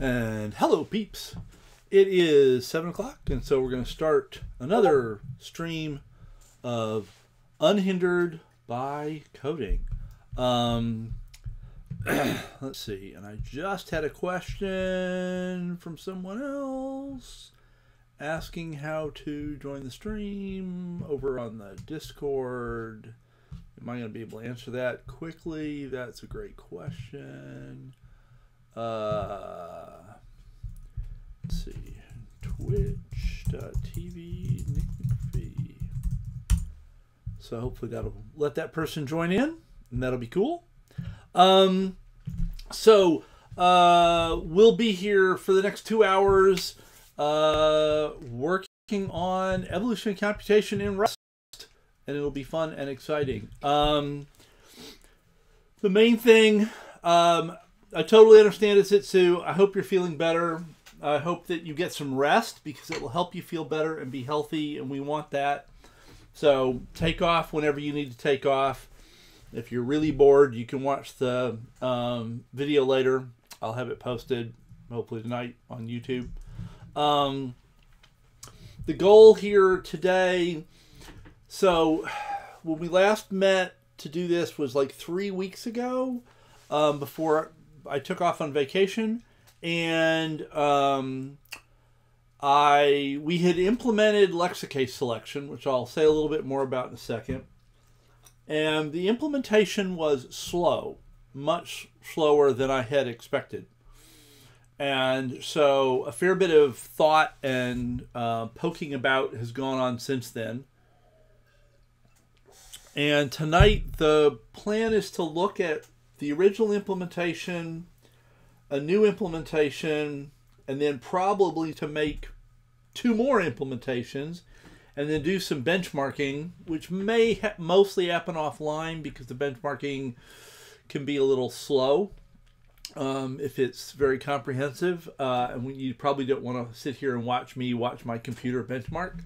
And hello, peeps. It is 7 o'clock, and so we're going to start another stream of Unhindered by Coding. Um, let's see, and I just had a question from someone else asking how to join the stream over on the Discord. Am I going to be able to answer that quickly? That's a great question. Uh, let's see. Twitch.tv Nick McPhee. So hopefully that'll let that person join in, and that'll be cool. Um, so uh, we'll be here for the next two hours, uh, working on evolutionary computation in Rust, and it'll be fun and exciting. Um, the main thing, um, I totally understand it, Sitsu. I hope you're feeling better. I hope that you get some rest because it will help you feel better and be healthy, and we want that. So take off whenever you need to take off. If you're really bored, you can watch the um, video later. I'll have it posted hopefully tonight on YouTube. Um, the goal here today. So when we last met to do this was like three weeks ago, um, before I took off on vacation, and um, I we had implemented lexicase selection, which I'll say a little bit more about in a second. And the implementation was slow, much slower than I had expected. And so a fair bit of thought and uh, poking about has gone on since then. And tonight, the plan is to look at the original implementation, a new implementation, and then probably to make two more implementations and then do some benchmarking, which may ha- mostly happen offline because the benchmarking can be a little slow um, if it's very comprehensive. Uh, and we, you probably don't want to sit here and watch me watch my computer benchmark.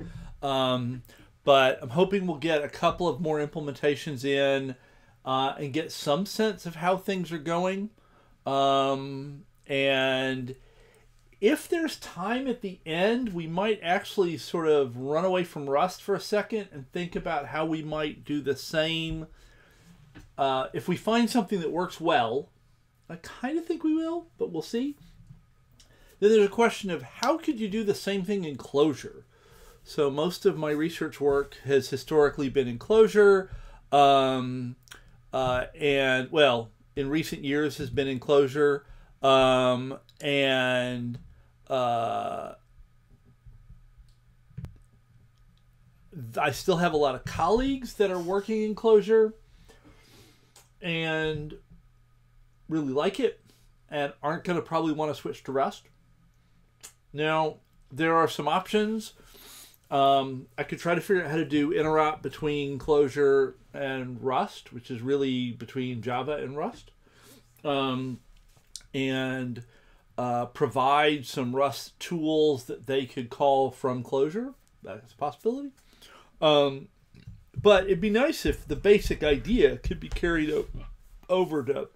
Um, but I'm hoping we'll get a couple of more implementations in uh, and get some sense of how things are going. Um, and if there's time at the end, we might actually sort of run away from Rust for a second and think about how we might do the same. Uh, if we find something that works well, I kind of think we will, but we'll see. Then there's a question of how could you do the same thing in Clojure? So most of my research work has historically been in Clojure, um, uh, and well, in recent years has been in Clojure, um, and uh, I still have a lot of colleagues that are working in Clojure and really like it and aren't going to probably want to switch to Rust. Now, there are some options. Um, I could try to figure out how to do interop between Clojure and Rust, which is really between Java and Rust. Um, and uh, provide some Rust tools that they could call from Clojure. That's a possibility. Um, but it'd be nice if the basic idea could be carried over to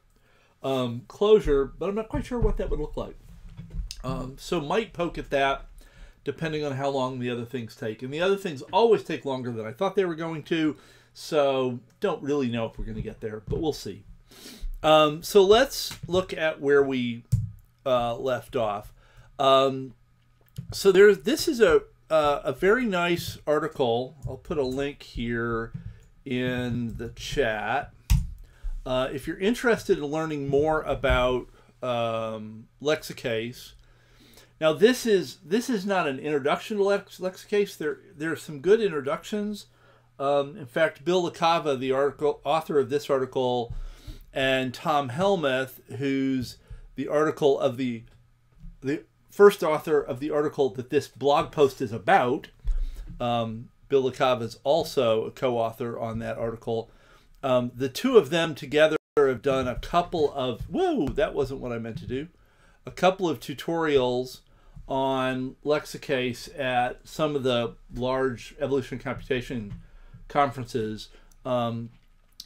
um, Clojure, but I'm not quite sure what that would look like. Um, so might poke at that depending on how long the other things take. And the other things always take longer than I thought they were going to, so don't really know if we're going to get there, but we'll see. Um, so let's look at where we uh, left off. Um, so there's this is a uh, a very nice article. I'll put a link here in the chat. Uh, if you're interested in learning more about um, Lexicase, now this is this is not an introduction to Lex, Lexicase. There there are some good introductions. Um, in fact, Bill La Cava, the article author of this article, and Tom Helmuth, who's the article of the the first author of the article that this blog post is about. Um, Bill La Cava is also a co-author on that article. Um, the two of them together have done a couple of whoa, that wasn't what I meant to do. A couple of tutorials on Lexicase at some of the large evolution computation conferences. Um,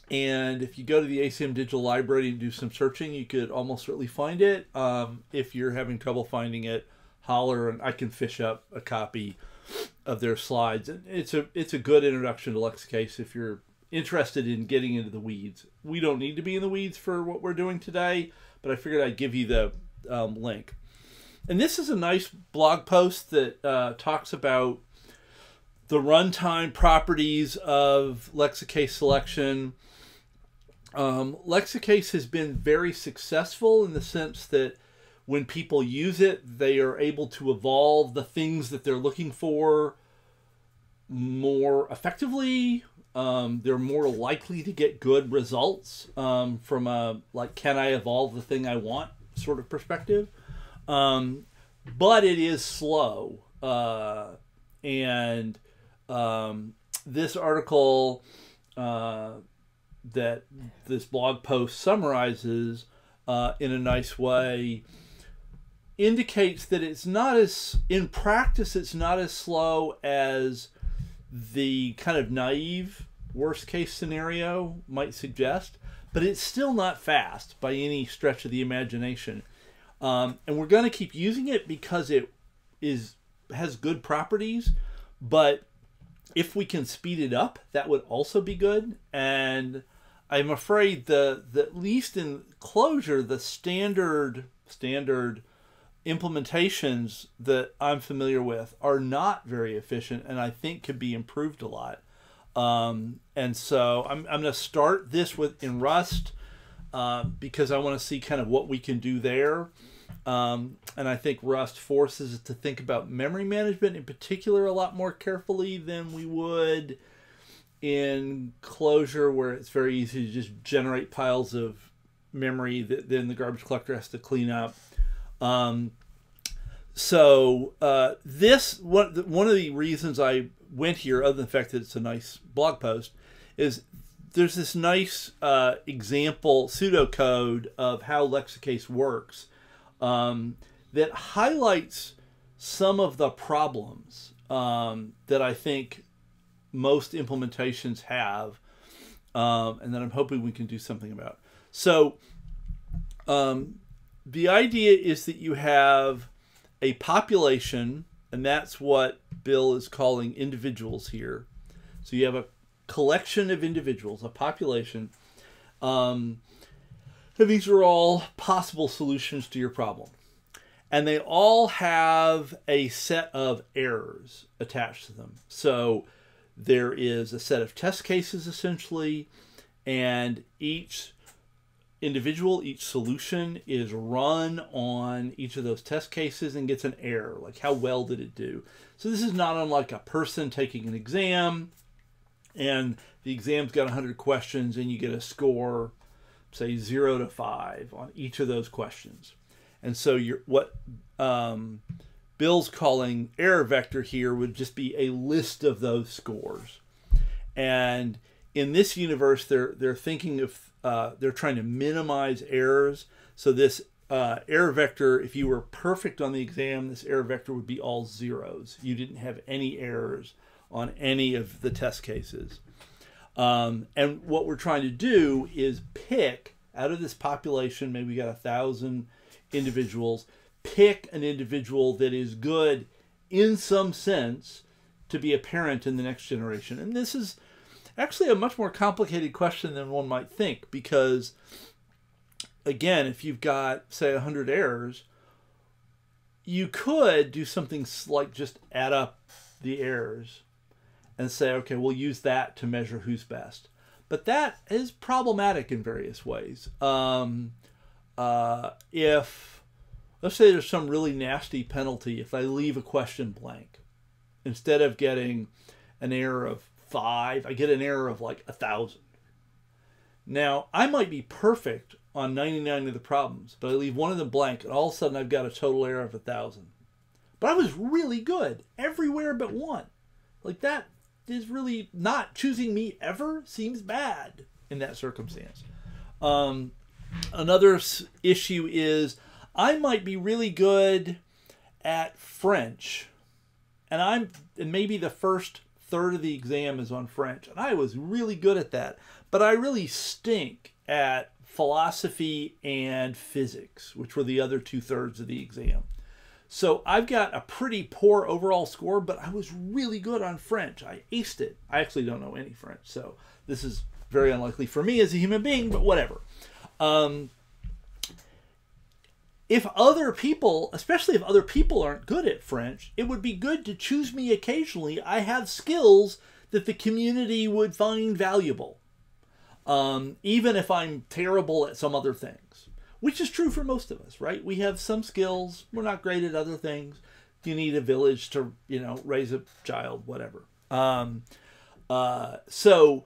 And if you go to the ACM Digital Library and do some searching, you could almost certainly find it. Um, if you're having trouble finding it, holler and I can fish up a copy of their slides. And it's a it's a good introduction to Lexicase if you're interested in getting into the weeds. We don't need to be in the weeds for what we're doing today, but I figured I'd give you the um, link. And this is a nice blog post that uh, talks about the runtime properties of Lexicase selection. Um, Lexicase has been very successful in the sense that when people use it, they are able to evolve the things that they're looking for more effectively. Um, they're more likely to get good results um, from a like, can I evolve the thing I want sort of perspective. Um, but it is slow. Uh, and um, this article uh, that this blog post summarizes uh, in a nice way indicates that it's not as in practice it's not as slow as the kind of naive worst case scenario might suggest but it's still not fast by any stretch of the imagination um, and we're going to keep using it because it is has good properties but if we can speed it up that would also be good and i'm afraid the, the at least in Clojure the standard standard implementations that I'm familiar with are not very efficient and I think could be improved a lot. Um, and so I'm, I'm going to start this with in Rust uh, because I want to see kind of what we can do there. Um, and I think Rust forces us to think about memory management in particular a lot more carefully than we would in Clojure, where it's very easy to just generate piles of memory that then the garbage collector has to clean up. Um, so uh, this one one of the reasons I went here, other than the fact that it's a nice blog post, is there's this nice uh, example pseudocode of how Lexicase works um, that highlights some of the problems um, that I think most implementations have, um, and that I'm hoping we can do something about. So um, the idea is that you have a population, and that's what Bill is calling individuals here. So you have a collection of individuals, a population. Um, these are all possible solutions to your problem. And they all have a set of errors attached to them. So there is a set of test cases essentially, and each individual, each solution is run on each of those test cases and gets an error, like how well did it do. So this is not unlike a person taking an exam and the exam's got 100 questions and you get a score, say 0 to 5 on each of those questions. And so what um, Bill's calling error vector here would just be a list of those scores. And in this universe, they're, they're thinking of uh, they're trying to minimize errors. So this uh, error vector, if you were perfect on the exam, this error vector would be all zeros. You didn't have any errors on any of the test cases. Um, and what we're trying to do is pick out of this population, maybe we got a thousand individuals, pick an individual that is good in some sense to be a parent in the next generation. And this is actually a much more complicated question than one might think because again if you've got say 100 errors you could do something like just add up the errors and say okay we'll use that to measure who's best but that is problematic in various ways um, uh, if let's say there's some really nasty penalty if i leave a question blank instead of getting an error of five, I get an error of like a thousand. Now, I might be perfect on 99 of the problems, but I leave one of them blank, and all of a sudden I've got a total error of a thousand. But I was really good everywhere but one. Like that is really not choosing me ever seems bad in that circumstance. Um, another issue is I might be really good at French, and I'm and maybe the first third of the exam is on French, and I was really good at that. But I really stink at philosophy and physics, which were the other two thirds of the exam. So I've got a pretty poor overall score, but I was really good on French. I aced it. I actually don't know any French, so this is very unlikely for me as a human being, but whatever. Um, if other people, especially if other people aren't good at French, it would be good to choose me occasionally. I have skills that the community would find valuable, um, even if I'm terrible at some other things, which is true for most of us, right? We have some skills, we're not great at other things. You need a village to, you know, raise a child, whatever. Um, uh, so,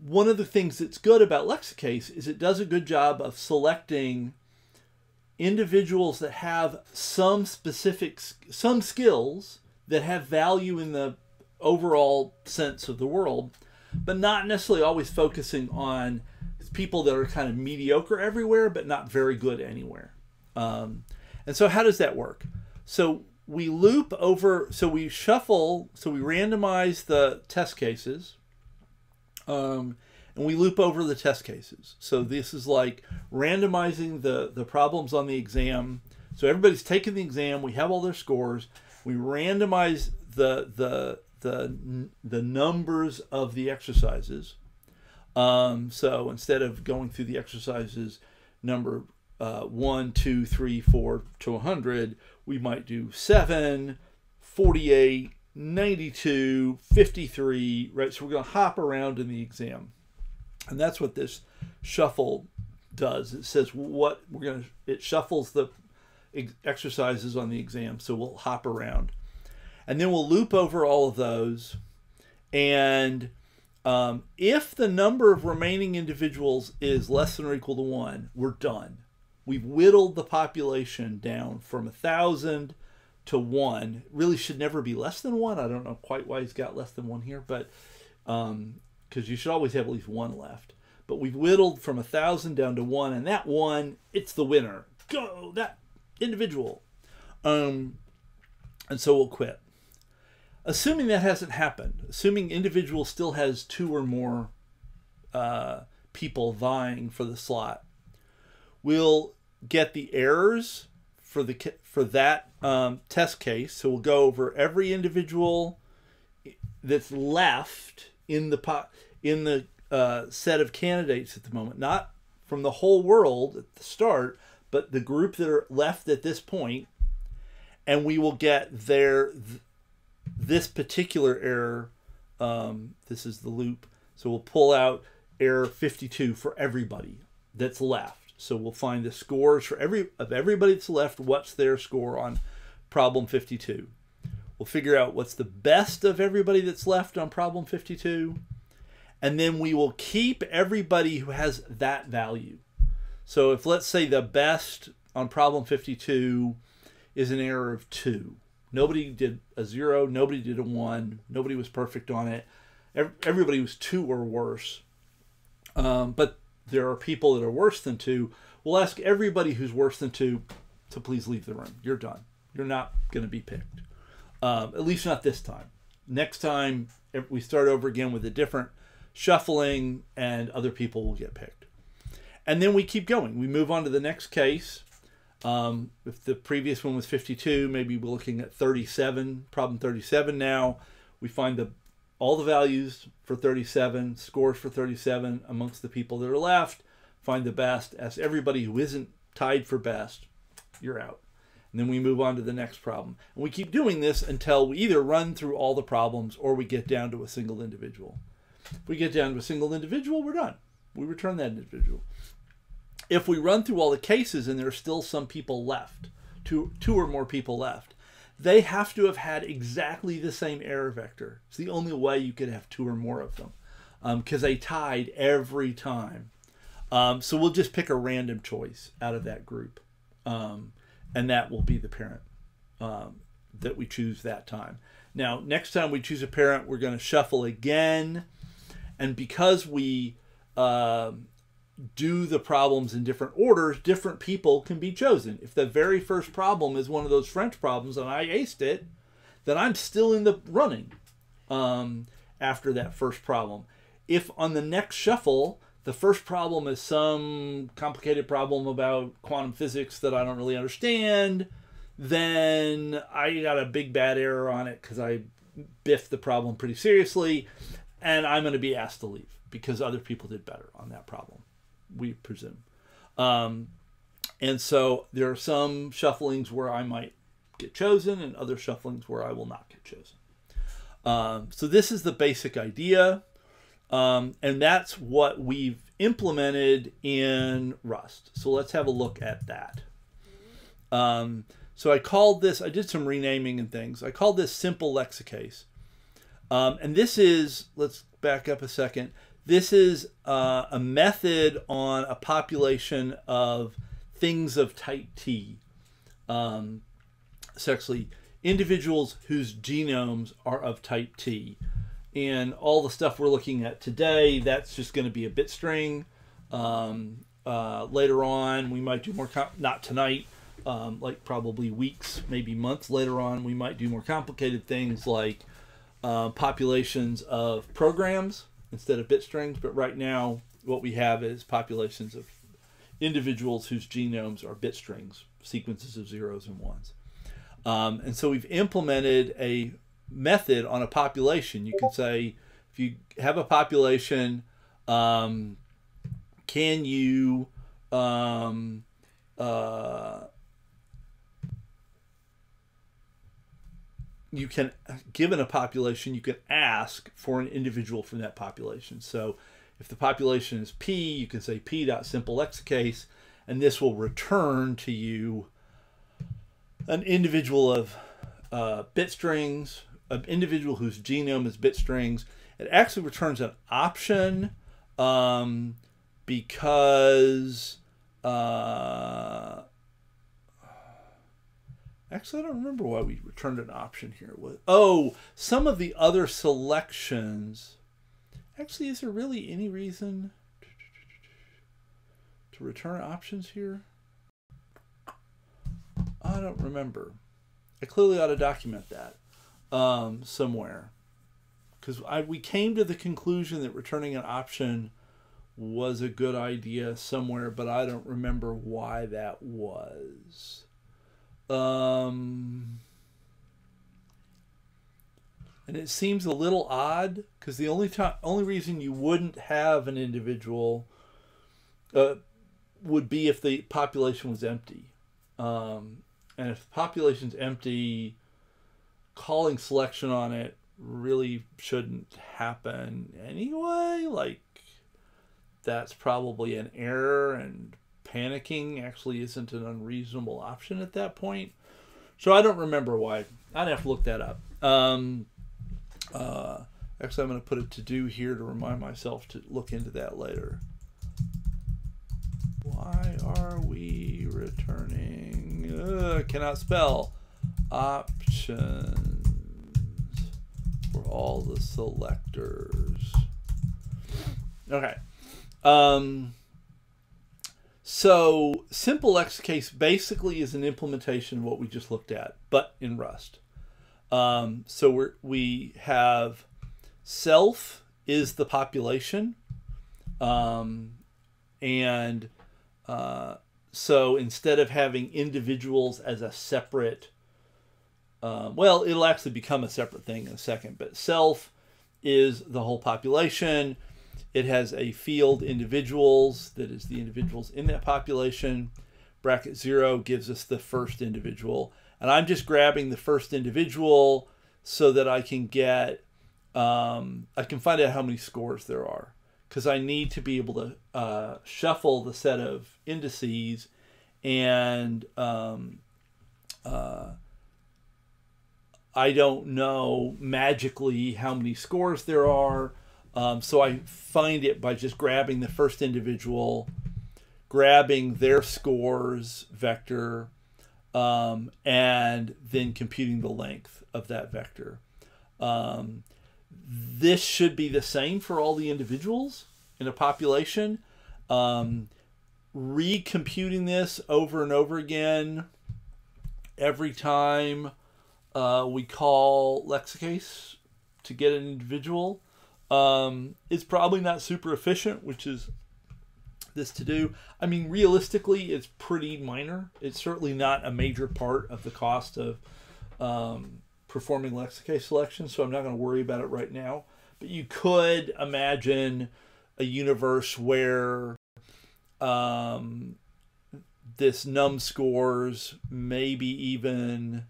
one of the things that's good about Lexicase is it does a good job of selecting individuals that have some specific some skills that have value in the overall sense of the world, but not necessarily always focusing on people that are kind of mediocre everywhere but not very good anywhere. Um, and so, how does that work? So we loop over, so we shuffle, so we randomize the test cases um, and we loop over the test cases. So this is like randomizing the, the problems on the exam. So everybody's taking the exam. We have all their scores. We randomize the the the the numbers of the exercises. Um, so instead of going through the exercises number uh, 1, 2, 3, 4 to 100, we might do 7, 48, 92, 53, right? So we're going to hop around in the exam. And that's what this shuffle does. It says what we're going to, it shuffles the exercises on the exam. So we'll hop around. And then we'll loop over all of those. And um, if the number of remaining individuals is less than or equal to one, we're done. We've whittled the population down from a thousand to one. Really should never be less than one. I don't know quite why he's got less than one here, but because um, you should always have at least one left. But we've whittled from a thousand down to one, and that one, it's the winner. Go that individual. Um, and so we'll quit. Assuming that hasn't happened, assuming individual still has two or more uh, people vying for the slot, we'll get the errors for the for that um, test case. So we'll go over every individual that's left in the pot in the uh, set of candidates at the moment, not from the whole world at the start, but the group that are left at this point, and we will get their th- this particular error. Um, this is the loop, so we'll pull out error 52 for everybody that's left. So we'll find the scores for every of everybody that's left. What's their score on problem 52? We'll figure out what's the best of everybody that's left on problem 52. And then we will keep everybody who has that value. So if let's say the best on problem 52 is an error of 2. Nobody did a 0, nobody did a 1, nobody was perfect on it. Everybody was 2 or worse. Um, but there are people that are worse than two, we'll ask everybody who's worse than two to please leave the room. You're done. You're not going to be picked. Um, at least not this time. Next time, we start over again with a different shuffling, and other people will get picked. And then we keep going. We move on to the next case. Um, if the previous one was 52, maybe we're looking at 37, problem 37 now. We find the all the values for 37, scores for 37 amongst the people that are left, find the best, ask everybody who isn't tied for best, you're out. And then we move on to the next problem. And we keep doing this until we either run through all the problems or we get down to a single individual. If we get down to a single individual, we're done. We return that individual. If we run through all the cases and there are still some people left, two, two or more people left, they have to have had exactly the same error vector. It's the only way you could have two or more of them because um, they tied every time. Um, so we'll just pick a random choice out of that group, um, and that will be the parent um, that we choose that time. Now, next time we choose a parent, we're going to shuffle again, and because we um, do the problems in different orders, different people can be chosen. If the very first problem is one of those French problems and I aced it, then I'm still in the running um, after that first problem. If on the next shuffle, the first problem is some complicated problem about quantum physics that I don't really understand, then I got a big bad error on it because I biffed the problem pretty seriously, and I'm going to be asked to leave because other people did better on that problem, we presume. Um, and so there are some shufflings where I might get chosen, and other shufflings where I will not get chosen. Um, so this is the basic idea. Um, and that's what we've implemented in Rust. So let's have a look at that. Um, so I called this, I did some renaming and things. I called this simple lexicase. Um, and this is, let's back up a second. This is uh, a method on a population of things of type T. Um, individuals whose genomes are of type T and all the stuff we're looking at today, that's just going to be a bit string. Um, uh, later on, we might do more, not tonight, um, like probably weeks, maybe months later on, we might do more complicated things like uh, populations of programs instead of bit strings. But right now, what we have is populations of individuals whose genomes are bit strings, sequences of zeros and ones. Um, and so we've implemented a method on a population. You can say, if you have a population, um, can you um, uh, you can given a population you can ask for an individual from that population so if the population is p you can say p dot simple lexicase and this will return to you an individual of uh, bit strings an individual whose genome is bit strings. It actually returns an option um, because uh, actually I don't remember why we returned an option here. Oh, some of the other selections. Actually, is there really any reason to return options here? I don't remember. I clearly ought to document that um, somewhere because we came to the conclusion that returning an option was a good idea somewhere, but I don't remember why that was. Um, and it seems a little odd because the only time, only reason you wouldn't have an individual uh, would be if the population was empty. Um, and if the population's empty, calling selection on it really shouldn't happen anyway. Like, that's probably an error, and panicking actually isn't an unreasonable option at that point. So I don't remember why. I'd have to look that up. Um, uh, actually, I'm going to put a to do here to remind myself to look into that later. Why are we returning? Uh, cannot spell options for all the selectors. Okay. Um, so simple lexicase basically is an implementation of what we just looked at, but in Rust. Um, so we we have self is the population, um, and uh, so instead of having individuals as a separate uh, well, it'll actually become a separate thing in a second, but self is the whole population. It has a field individuals that is the individuals in that population. Bracket zero gives us the first individual. And I'm just grabbing the first individual so that I can get, um, I can find out how many scores there are. Because I need to be able to uh, shuffle the set of indices and um, uh, I don't know magically how many scores there are. Um, so I find it by just grabbing the first individual, grabbing their scores vector, um, and then computing the length of that vector. Um, this should be the same for all the individuals in a population. Um, recomputing this over and over again every time uh, we call lexicase to get an individual. Um, it's probably not super efficient, which is this to do. I mean, realistically, it's pretty minor. It's certainly not a major part of the cost of um, performing lexicase selection, so I'm not going to worry about it right now. But you could imagine a universe where um, this num scores, maybe even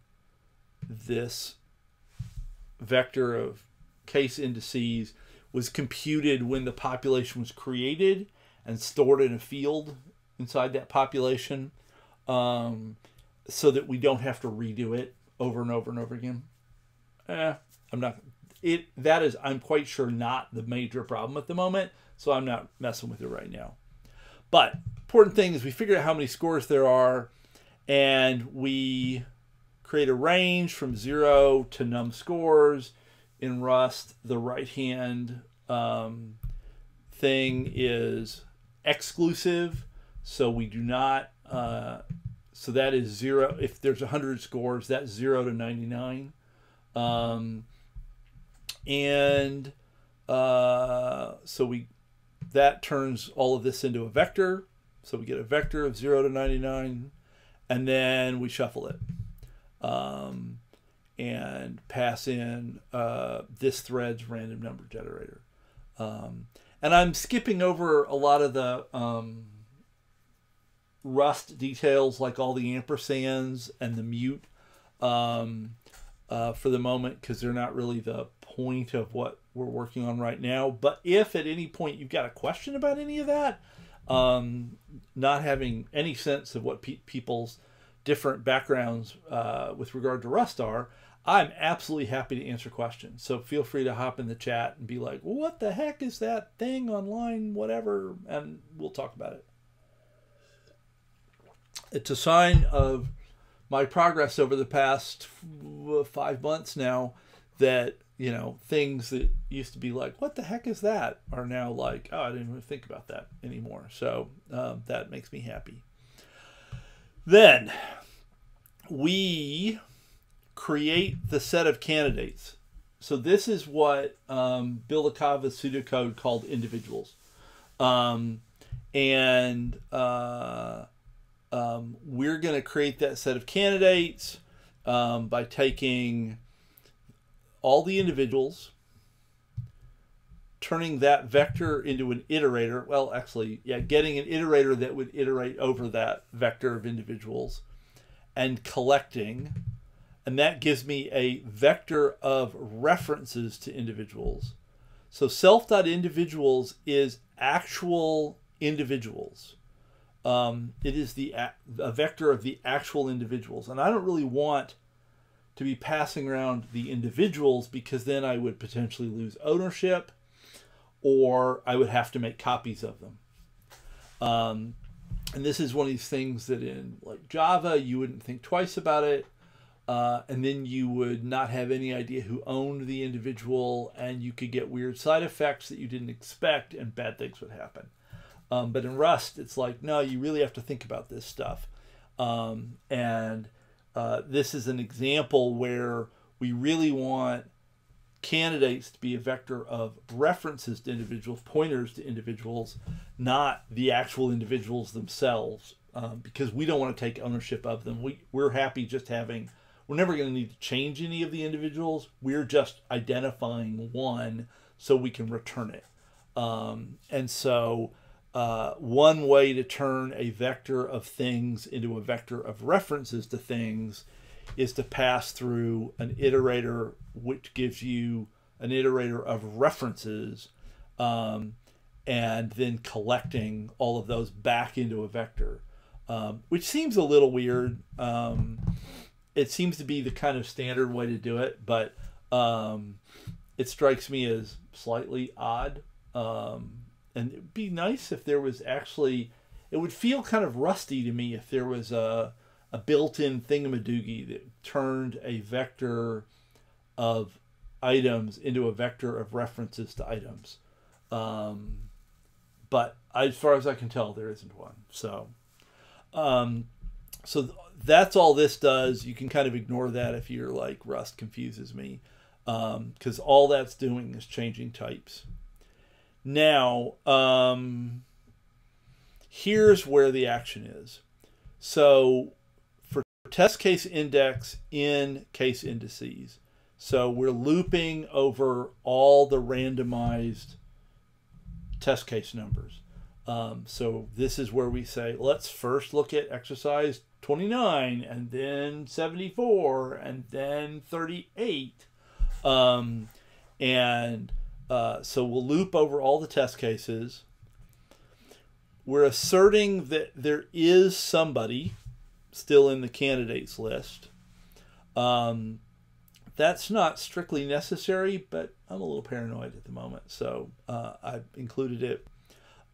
this vector of case indices was computed when the population was created and stored in a field inside that population um, so that we don't have to redo it over and over and over again. Eh, I'm not it that is I'm quite sure not the major problem at the moment, so I'm not messing with it right now. But important thing is we figure out how many scores there are and we create a range from zero to num scores. In Rust, the right hand um, thing is exclusive, so we do not. Uh, so that is zero. If there's 100 scores, that's zero to 99. Um, and uh, so we that turns all of this into a vector. So we get a vector of 0 to 99, and then we shuffle it um, and pass in uh, this thread's random number generator. Um, and I'm skipping over a lot of the um, Rust details, like all the ampersands and the mute, um, uh, for the moment, because they're not really the point of what we're working on right now. But if at any point you've got a question about any of that, um, not having any sense of what pe- people's different backgrounds uh, with regard to Rust are, I'm absolutely happy to answer questions. So feel free to hop in the chat and be like, what the heck is that thing online, whatever, and we'll talk about it. It's a sign of my progress over the past five months now that, you know, things that used to be like, what the heck is that, are now like, oh, I didn't even think about that anymore. So um, that makes me happy. Then we create the set of candidates. So this is what um, Bill La Cava's pseudocode called individuals. Um, and uh, um, we're going to create that set of candidates um, by taking all the individuals, turning that vector into an iterator. Well, actually, yeah, getting an iterator that would iterate over that vector of individuals and collecting. And that gives me a vector of references to individuals. So self.individuals is actual individuals. Um, it is the a vector of the actual individuals. And I don't really want to be passing around the individuals because then I would potentially lose ownership or I would have to make copies of them. Um, and this is one of these things that in like Java you wouldn't think twice about it, uh, and then you would not have any idea who owned the individual, and you could get weird side effects that you didn't expect, and bad things would happen. Um, but in Rust, it's like no, you really have to think about this stuff, um, and uh, this is an example where we really want candidates to be a vector of references to individuals, pointers to individuals, not the actual individuals themselves, um, because we don't want to take ownership of them. We, we're happy just having, we're never going to need to change any of the individuals. We're just identifying one so we can return it. Um, and so, uh, one way to turn a vector of things into a vector of references to things is to pass through an iterator which gives you an iterator of references um, and then collecting all of those back into a vector, um, which seems a little weird. Um, it seems to be the kind of standard way to do it, but um, it strikes me as slightly odd. Um, and it'd be nice if there was actually, it would feel kind of rusty to me if there was a a built-in thingamadoogie that turned a vector of items into a vector of references to items. Um, but as far as I can tell, there isn't one. So, um, so that's all this does. You can kind of ignore that if you're like Rust confuses me, because um, all that's doing is changing types. Now, um, here's where the action is. So for test case index in case indices, so we're looping over all the randomized test case numbers. Um, so this is where we say, let's first look at exercise 29 and then 74 and then 38. Um, and uh, so we'll loop over all the test cases. We're asserting that there is somebody still in the candidates list. Um, that's not strictly necessary, but I'm a little paranoid at the moment, so uh, I've included it.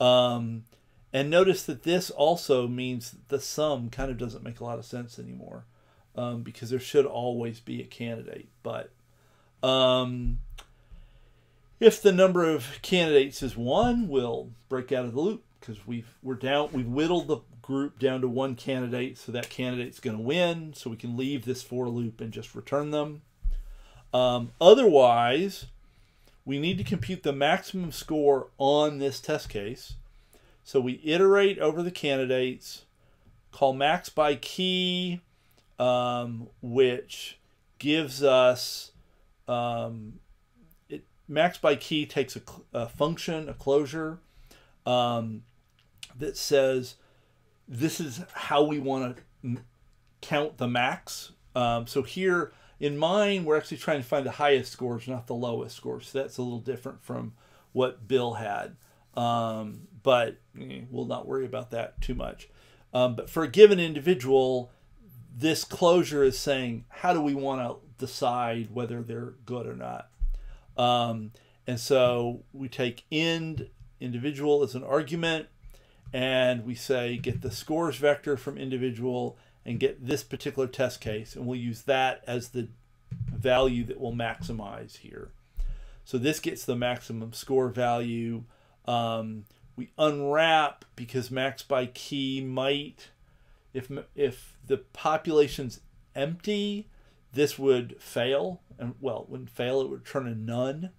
Um, and notice that this also means the Some kind of doesn't make a lot of sense anymore um, because there should always be a candidate. But um, if the number of candidates is one, we'll break out of the loop because we've we're down we've whittled the group down to one candidate, so that candidate's going to win. So we can leave this for loop and just return them. Um, otherwise, we need to compute the maximum score on this test case. So we iterate over the candidates, call max by key, um, which gives us um, it, max by key takes a, a function, a closure um, that says this is how we want to count the max. Um, so here in mine, we're actually trying to find the highest scores, not the lowest scores. So that's a little different from what Bill had. Um, but eh, we'll not worry about that too much. Um, but for a given individual, this closure is saying, how do we want to decide whether they're good or not? Um, and so we take end individual as an argument, and we say get the scores vector from individual and get this particular test case, and we'll use that as the value that we'll maximize here. So this gets the maximum score value. Um, we unwrap because max by key might, if if the population's empty, this would fail. And well, it wouldn't fail, it would return a none.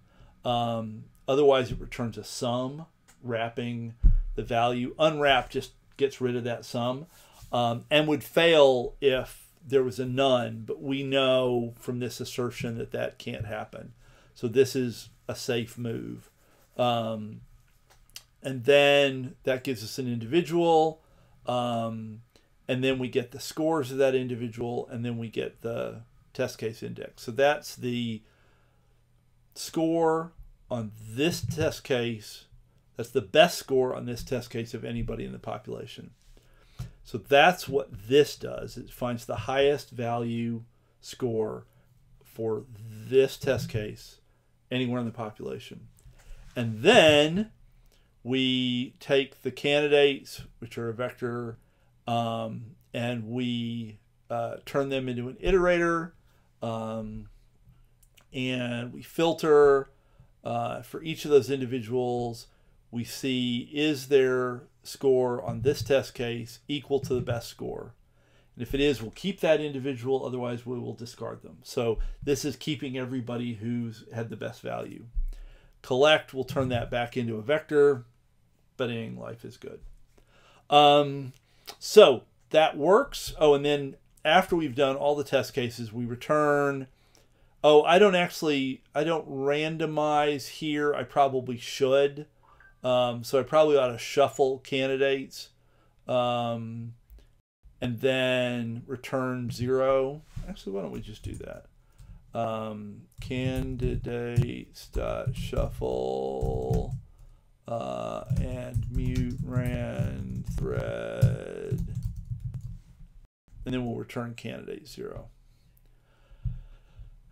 Um, otherwise, it returns a Some, wrapping the value. Unwrap just gets rid of that Some um, and would fail if there was a none. But we know from this assertion that that can't happen. So this is a safe move. Um, and then that gives us an individual um, and then we get the scores of that individual and then we get the test case index. So that's the score on this test case. That's the best score on this test case of anybody in the population. So that's what this does. It finds the highest value score for this test case anywhere in the population. And then we take the candidates, which are a vector, um, and we uh, turn them into an iterator, um, and we filter uh, for each of those individuals. We see is their score on this test case equal to the best score. And if it is, we'll keep that individual, otherwise, we will discard them. So, this is keeping everybody who's had the best value. Collect We'll turn that back into a vector studying life is good. Um, so that works. Oh, and then after we've done all the test cases, we return. Oh, I don't actually, I don't randomize here. I probably should. Um, so I probably ought to shuffle candidates um, and then return zero. Actually, why don't we just do that? Um, shuffle uh, and mute ran thread. And then we'll return candidate zero.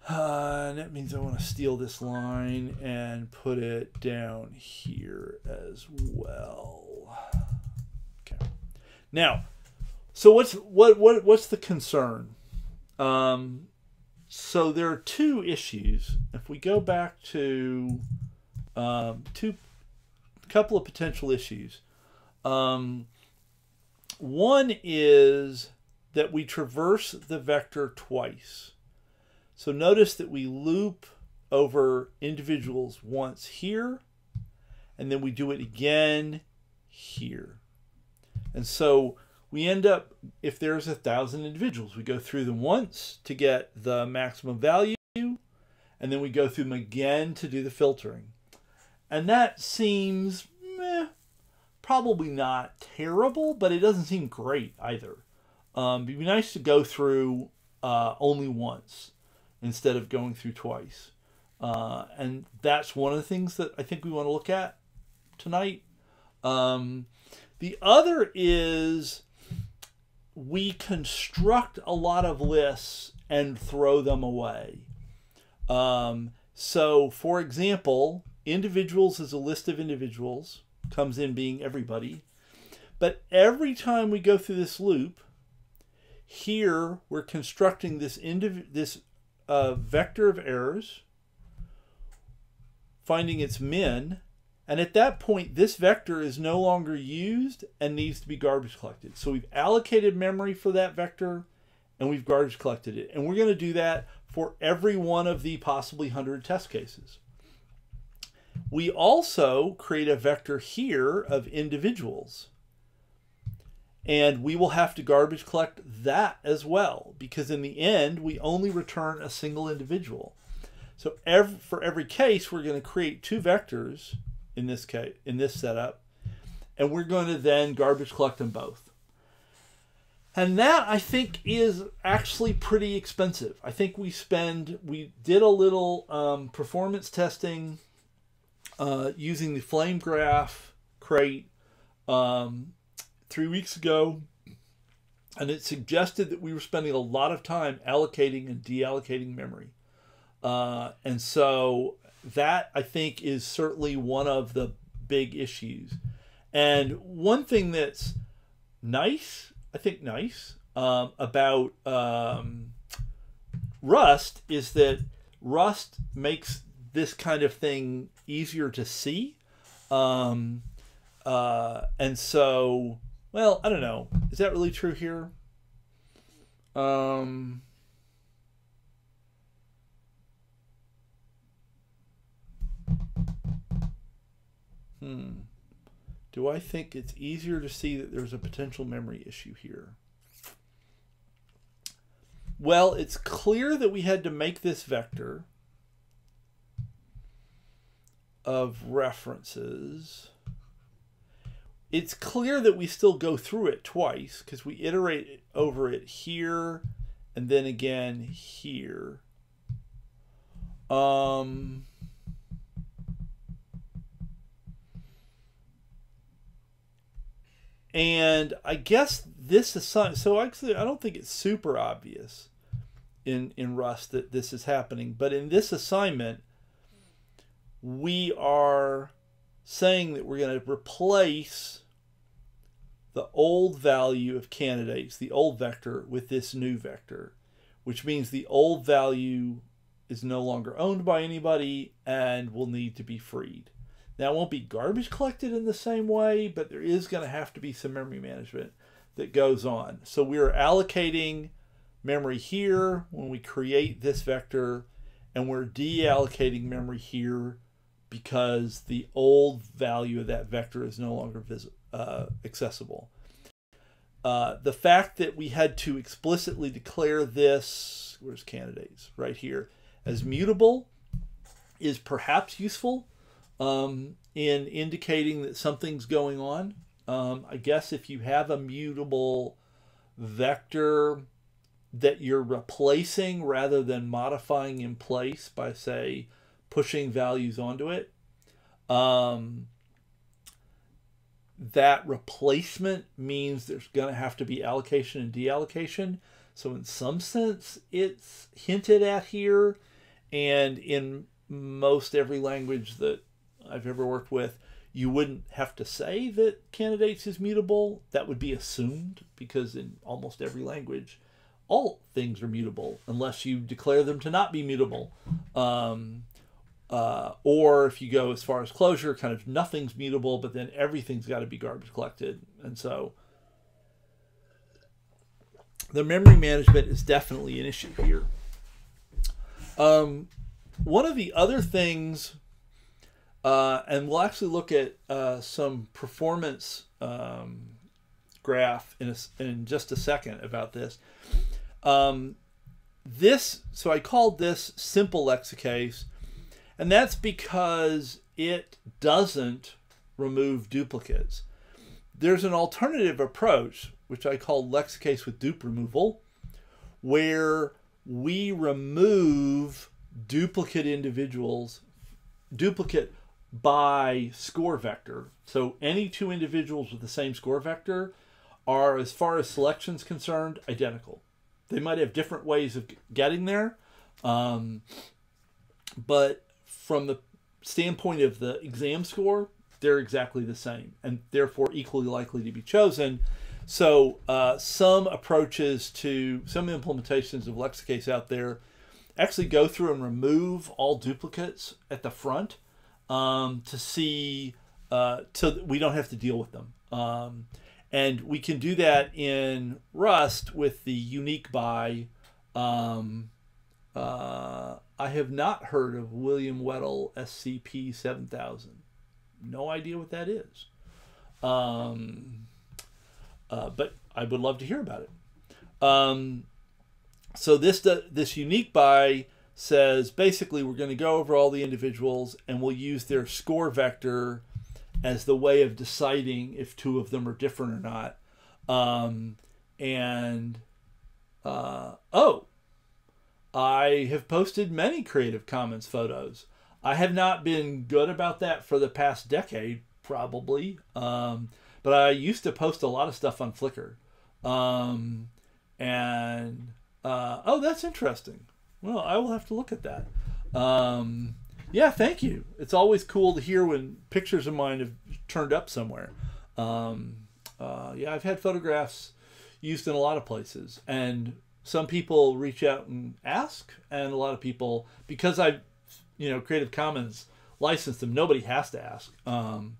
Uh, and that means I want to steal this line and put it down here as well. Okay. Now so what's what what what's the concern? Um, so there are two issues. If we go back to um, two couple of potential issues. Um, one is that we traverse the vector twice. So notice that we loop over individuals once here, and then we do it again here. And so we end up, if there's a thousand individuals, we go through them once to get the maximum value, and then we go through them again to do the filtering. And that seems meh, probably not terrible, but it doesn't seem great either. Um, it'd be nice to go through uh, only once instead of going through twice. Uh, and that's one of the things that I think we want to look at tonight. Um, the other is we construct a lot of lists and throw them away. Um, so, for example, individuals is a list of individuals, comes in being everybody. But every time we go through this loop, here we're constructing this indiv- this uh, vector of errors, finding its min, and at that point, this vector is no longer used and needs to be garbage collected. So we've allocated memory for that vector and we've garbage collected it. And we're going to do that for every one of the possibly 100 test cases. We also create a vector here of individuals. And we will have to garbage collect that as well, because in the end, we only return a single individual. So every, for every case, we're going to create two vectors in this case, in this setup, and we're going to then garbage collect them both. And that I think is actually pretty expensive. I think we spend, we did a little um, performance testing uh, using the flame graph crate um, three weeks ago, and it suggested that we were spending a lot of time allocating and deallocating memory. Uh, and so that I think is certainly one of the big issues. And one thing that's nice, I think nice, um, about um, Rust is that Rust makes this kind of thing easier to see. Um, uh, and so, well, I don't know. Is that really true here? Um, Hmm. Do I think it's easier to see that there's a potential memory issue here? Well, it's clear that we had to make this vector of references. It's clear that we still go through it twice because we iterate over it here and then again here. Um, And I guess this assignment, so actually, I don't think it's super obvious in, in Rust that this is happening. But in this assignment, we are saying that we're going to replace the old value of candidates, the old vector, with this new vector, which means the old value is no longer owned by anybody and will need to be freed. Now, it won't be garbage collected in the same way, but there is going to have to be some memory management that goes on. So we're allocating memory here when we create this vector, and we're deallocating memory here because the old value of that vector is no longer uh, accessible. Uh, the fact that we had to explicitly declare this, where's candidates, right here, as mutable is perhaps useful um, in indicating that something's going on. Um, I guess if you have a mutable vector that you're replacing rather than modifying in place by, say, pushing values onto it, um, that replacement means there's going to have to be allocation and deallocation. So, in some sense, it's hinted at here. And in most every language that I've ever worked with, you wouldn't have to say that candidates is mutable. That would be assumed because in almost every language, all things are mutable unless you declare them to not be mutable. Um, uh, or if you go as far as Clojure, kind of nothing's mutable, but then everything's got to be garbage collected. And so the memory management is definitely an issue here. Um, one of the other things, uh, and we'll actually look at uh, some performance um, graph in, a, in just a second about this. Um, this, so I called this simple lexicase, and that's because it doesn't remove duplicates. There's an alternative approach, which I call lexicase with dupe removal, where we remove duplicate individuals, duplicate by score vector. So any two individuals with the same score vector are, as far as selection is concerned, identical. They might have different ways of getting there, um, but from the standpoint of the exam score, they're exactly the same and therefore equally likely to be chosen. So uh, some approaches to some implementations of Lexicase out there actually go through and remove all duplicates at the front um, to see uh, so we don't have to deal with them. Um, and we can do that in Rust with the unique by. Um, uh, I have not heard of William Weddle SCP 7000. No idea what that is. Um, uh, but I would love to hear about it. Um, so this this unique by says basically we're going to go over all the individuals and we'll use their score vector as the way of deciding if two of them are different or not. Um, and uh, oh, I have posted many Creative Commons photos. I have not been good about that for the past decade, probably. Um, but I used to post a lot of stuff on Flickr. Um, and uh, oh, that's interesting. Well, I will have to look at that. Um, yeah, thank you. It's always cool to hear when pictures of mine have turned up somewhere. Um, uh, yeah, I've had photographs used in a lot of places, and some people reach out and ask, and a lot of people because I, you know, Creative Commons license them. Nobody has to ask, um,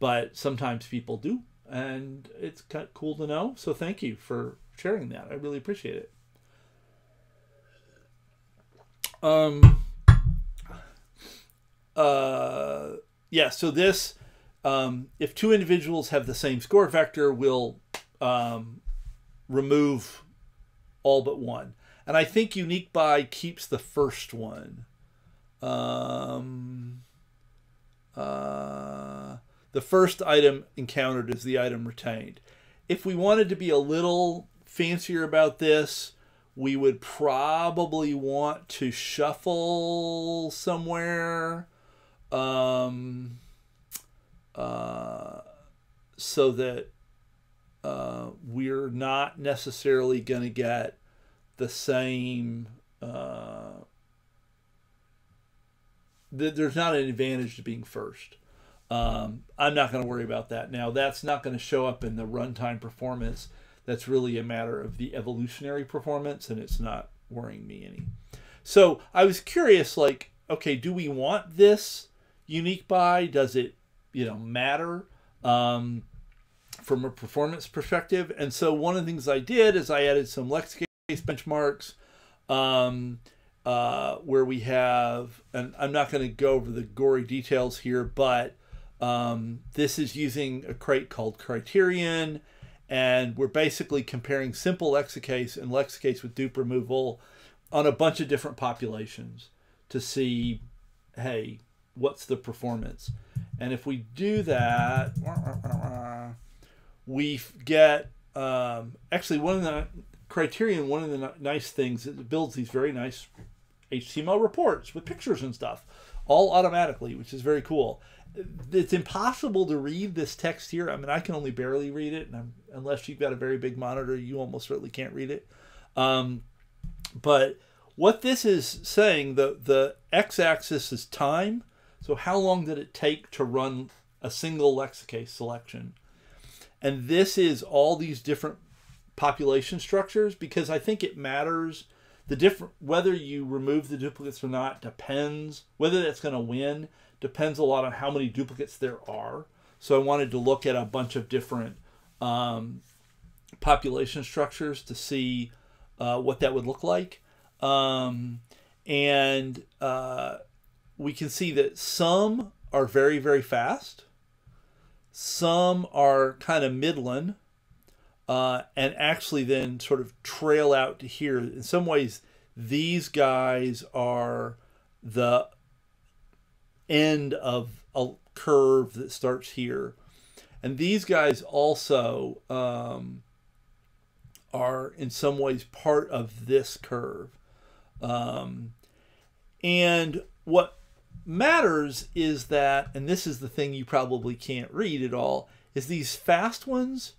but sometimes people do, and it's kind of cool to know. So thank you for sharing that. I really appreciate it. Um. Uh. Yeah. So this, um, if two individuals have the same score vector, will um, remove all but one. And I think unique by keeps the first one. Um, uh, the first item encountered is the item retained. If we wanted to be a little fancier about this, we would probably want to shuffle somewhere um, uh, so that uh, we're not necessarily going to get the same. Uh, th- there's not an advantage to being first. Um, I'm not going to worry about that now. That's not going to show up in the runtime performance that's really a matter of the evolutionary performance and it's not worrying me any. So I was curious, like, okay, do we want this unique by? Does it, you know, matter um, from a performance perspective? And so one of the things I did is I added some Lexicase benchmarks um, uh, where we have, and I'm not going to go over the gory details here, but um, this is using a crate called Criterion and we're basically comparing simple lexicase and lexicase with dupe removal on a bunch of different populations to see, hey, what's the performance? And if we do that, we get um, actually one of the criterion. One of the nice things is it builds these very nice HTML reports with pictures and stuff, all automatically, which is very cool it's impossible to read this text here. I mean, I can only barely read it, and unless you've got a very big monitor, you almost certainly can't read it. Um, but what this is saying, the the x-axis is time. So how long did it take to run a single lexicase selection? And this is all these different population structures because I think it matters. The different whether you remove the duplicates or not depends whether that's going to win depends a lot on how many duplicates there are. So I wanted to look at a bunch of different um, population structures to see uh, what that would look like. Um, and uh, we can see that some are very, very fast. Some are kind of midland uh, and actually then sort of trail out to here. In some ways, these guys are the end of a curve that starts here. And these guys also um, are in some ways part of this curve. Um, and what matters is that, and this is the thing you probably can't read at all, is these fast ones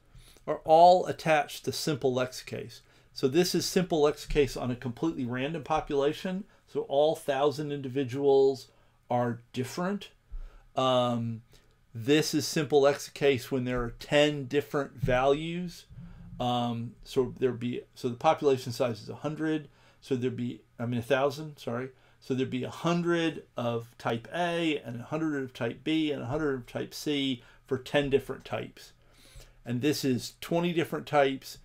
are all attached to simple lexicase. So this is simple lexicase on a completely random population. So all thousand individuals are different. Um, this is simple lexicase when there are 10 different values. Um, so there'd be, so the population size is 100. So there'd be, I mean, 1,000, sorry. So there'd be 100 of type A and 100 of type B and 100 of type C for 10 different types. And this is 20 different types,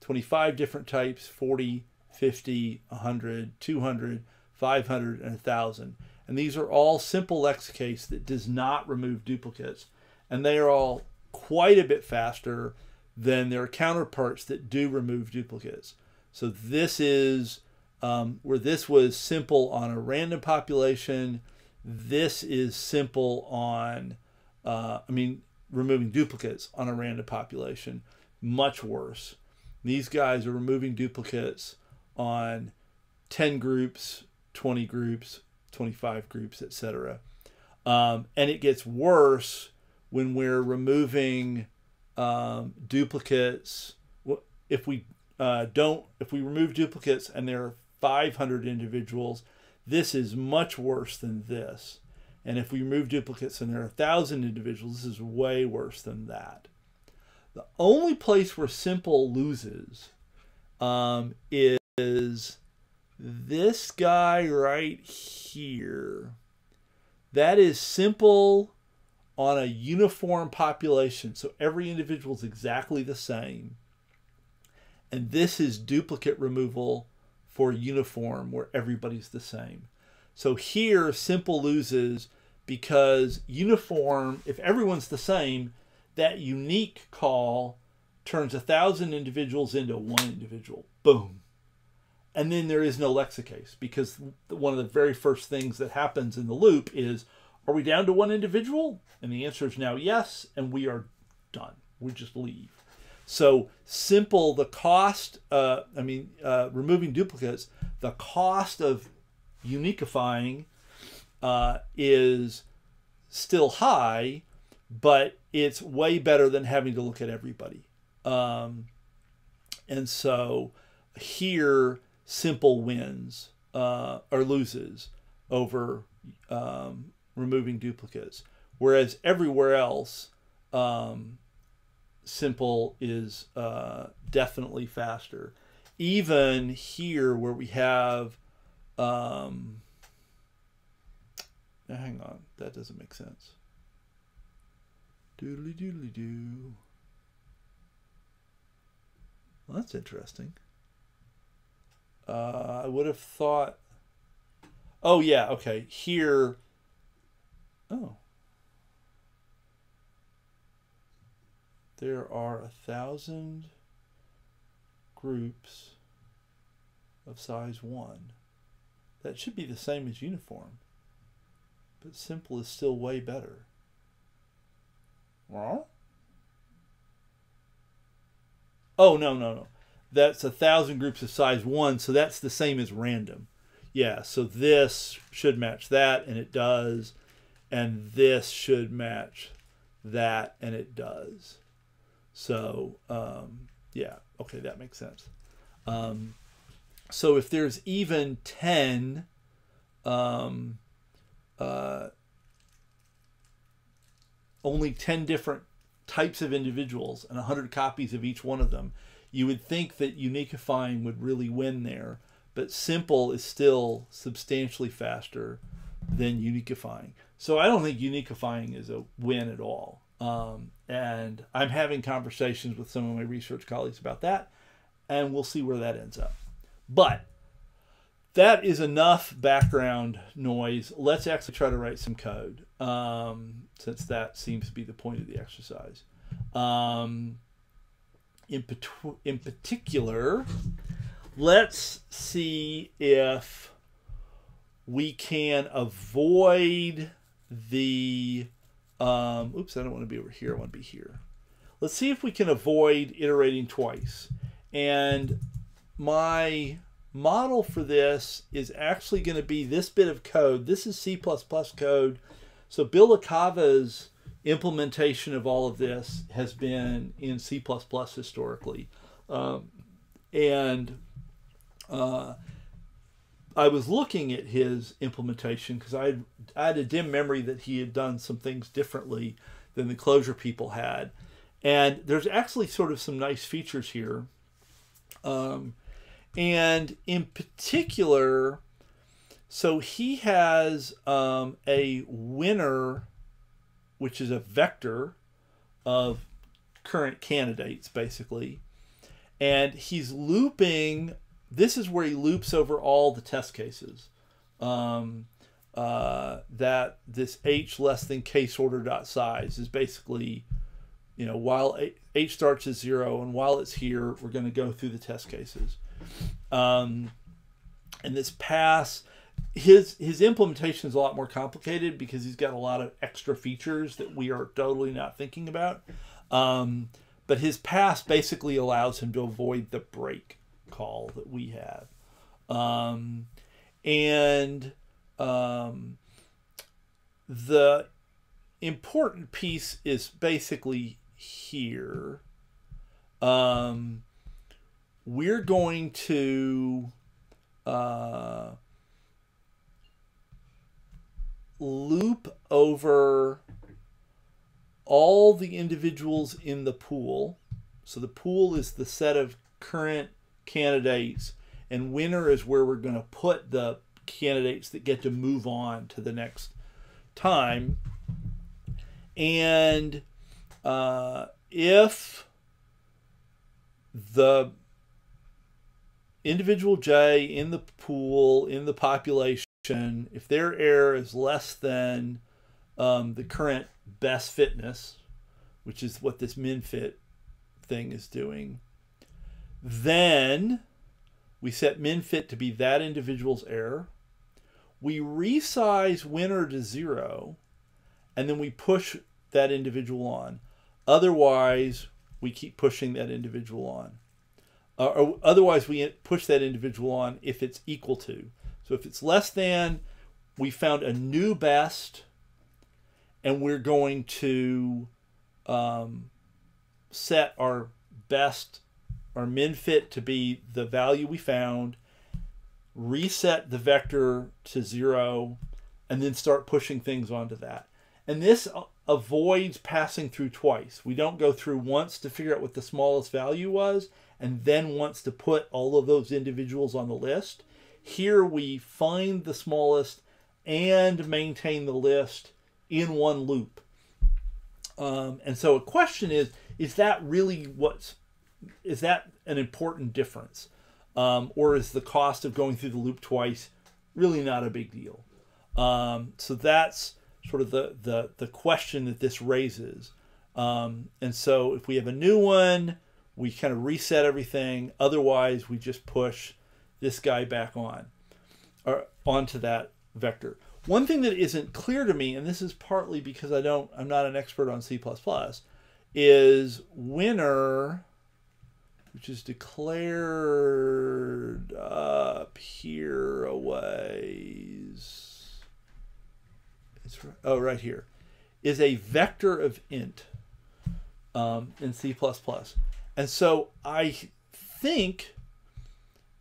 25 different types, 40, 50, 100, 200, 500, and 1,000. And these are all simple lexicase that does not remove duplicates. And they are all quite a bit faster than their counterparts that do remove duplicates. So this is um, where this was simple on a random population. This is simple on, uh, I mean, removing duplicates on a random population. Much worse. These guys are removing duplicates on 10 groups, 20 groups, 25 groups, etc. Um, and it gets worse when we're removing um, duplicates. If we uh, don't, if we remove duplicates and there are 500 individuals, this is much worse than this. And if we remove duplicates and there are 1,000 individuals, this is way worse than that. The only place where simple loses um, is this guy right here. That is simple on a uniform population. So every individual is exactly the same. And this is duplicate removal for uniform where everybody's the same. So here, simple loses because uniform, if everyone's the same, that unique call turns a thousand individuals into one individual. Boom. And then there is no lexicase because one of the very first things that happens in the loop is are we down to one individual? And the answer is now yes, and we are done. We just leave. So simple, the cost, uh, I mean, uh, removing duplicates, the cost of uniquifying uh, is still high, but it's way better than having to look at everybody. Um, and so here, simple wins uh, or loses over um, removing duplicates, whereas everywhere else, um, simple is uh, definitely faster. Even here, where we have um, hang on, that doesn't make sense. Doodly doodly doo. Well, that's interesting. Uh, I would have thought. Oh yeah, okay. Here. Oh. There are a thousand groups of size one. That should be the same as uniform. But simple is still way better. Well? Oh, no, no, no. That's a thousand groups of size one, so that's the same as random. Yeah, so this should match that, and it does. And this should match that, and it does. So, um, yeah, okay, that makes sense. Um, so if there's even 10 um, uh, only 10 different types of individuals and 100 copies of each one of them, you would think that uniquifying would really win there. But simple is still substantially faster than uniquifying. So I don't think uniquifying is a win at all. Um, and I'm having conversations with some of my research colleagues about that, and we'll see where that ends up. But that is enough background noise. Let's actually try to write some code, um, since that seems to be the point of the exercise. Um, in, in particular, let's see if we can avoid the um, oops, I don't want to be over here. I want to be here. Let's see if we can avoid iterating twice. And my model for this is actually going to be this bit of code. This is C++ code. So Bill La Cava's implementation of all of this has been in C++ historically. Um, and uh, I was looking at his implementation because I, I had a dim memory that he had done some things differently than the Clojure people had. And there's actually sort of some nice features here. Um, and in particular, so he has um, a winner, which is a vector of current candidates, basically. And he's looping this is where he loops over all the test cases. Um, uh, that this h less than case order dot size is basically, you know, while h starts at zero and while it's here, we're going to go through the test cases. Um, and this pass, his his implementation is a lot more complicated because he's got a lot of extra features that we are totally not thinking about. Um, but his pass basically allows him to avoid the break call that we have. Um, and um, the important piece is basically here. Um, we're going to uh, loop over all the individuals in the pool. So the pool is the set of current candidates, and winner is where we're going to put the candidates that get to move on to the next time. And uh, if the individual J in the pool, in the population, if their error is less than um, the current best fitness, which is what this min fit thing is doing, then we set min fit to be that individual's error. We resize winner to zero, and then we push that individual on. Otherwise, we keep pushing that individual on. Uh, or otherwise, we push that individual on if it's equal to. So if it's less than, we found a new best, and we're going to um, set our best our min fit to be the value we found, reset the vector to zero, and then start pushing things onto that. And this avoids passing through twice. We don't go through once to figure out what the smallest value was, and then once to put all of those individuals on the list. Here we find the smallest and maintain the list in one loop. Um, and so a question is, is that really what's is that an important difference? Um, or is the cost of going through the loop twice really not a big deal? Um, so that's sort of the, the, the question that this raises. Um, and so if we have a new one, we kind of reset everything. Otherwise, we just push this guy back on or onto that vector. One thing that isn't clear to me, and this is partly because I don't, I'm not an expert on C++, is winner which is declared up here a ways. It's oh right here is a vector of int um, in C++, and so I think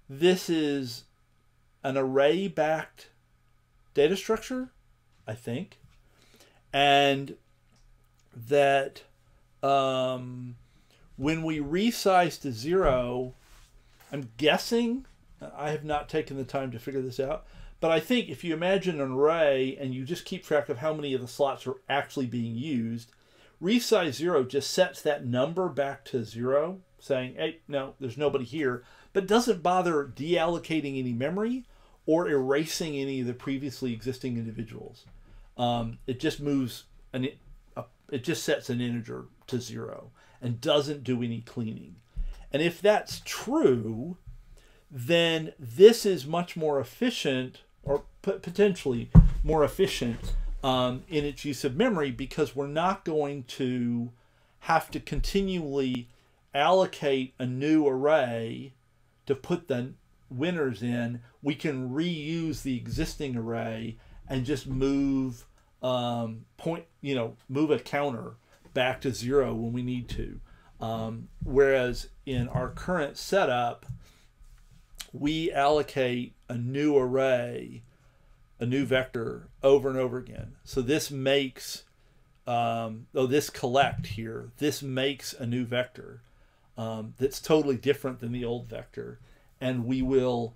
this is an array-backed data structure. I think, and that. Um, when we resize to zero, I'm guessing, I have not taken the time to figure this out, but I think if you imagine an array and you just keep track of how many of the slots are actually being used, resize zero just sets that number back to zero, saying, hey, no, there's nobody here, but doesn't bother deallocating any memory or erasing any of the previously existing individuals. Um, it just moves an it just sets an integer to zero and doesn't do any cleaning. And if that's true, then this is much more efficient or potentially more efficient um, in its use of memory because we're not going to have to continually allocate a new array to put the winners in. We can reuse the existing array and just move um, point, you know, move a counter back to zero when we need to. Um, whereas in our current setup, we allocate a new array, a new vector over and over again. So this makes, um, oh, this collect here, this makes a new vector um, that's totally different than the old vector. And we will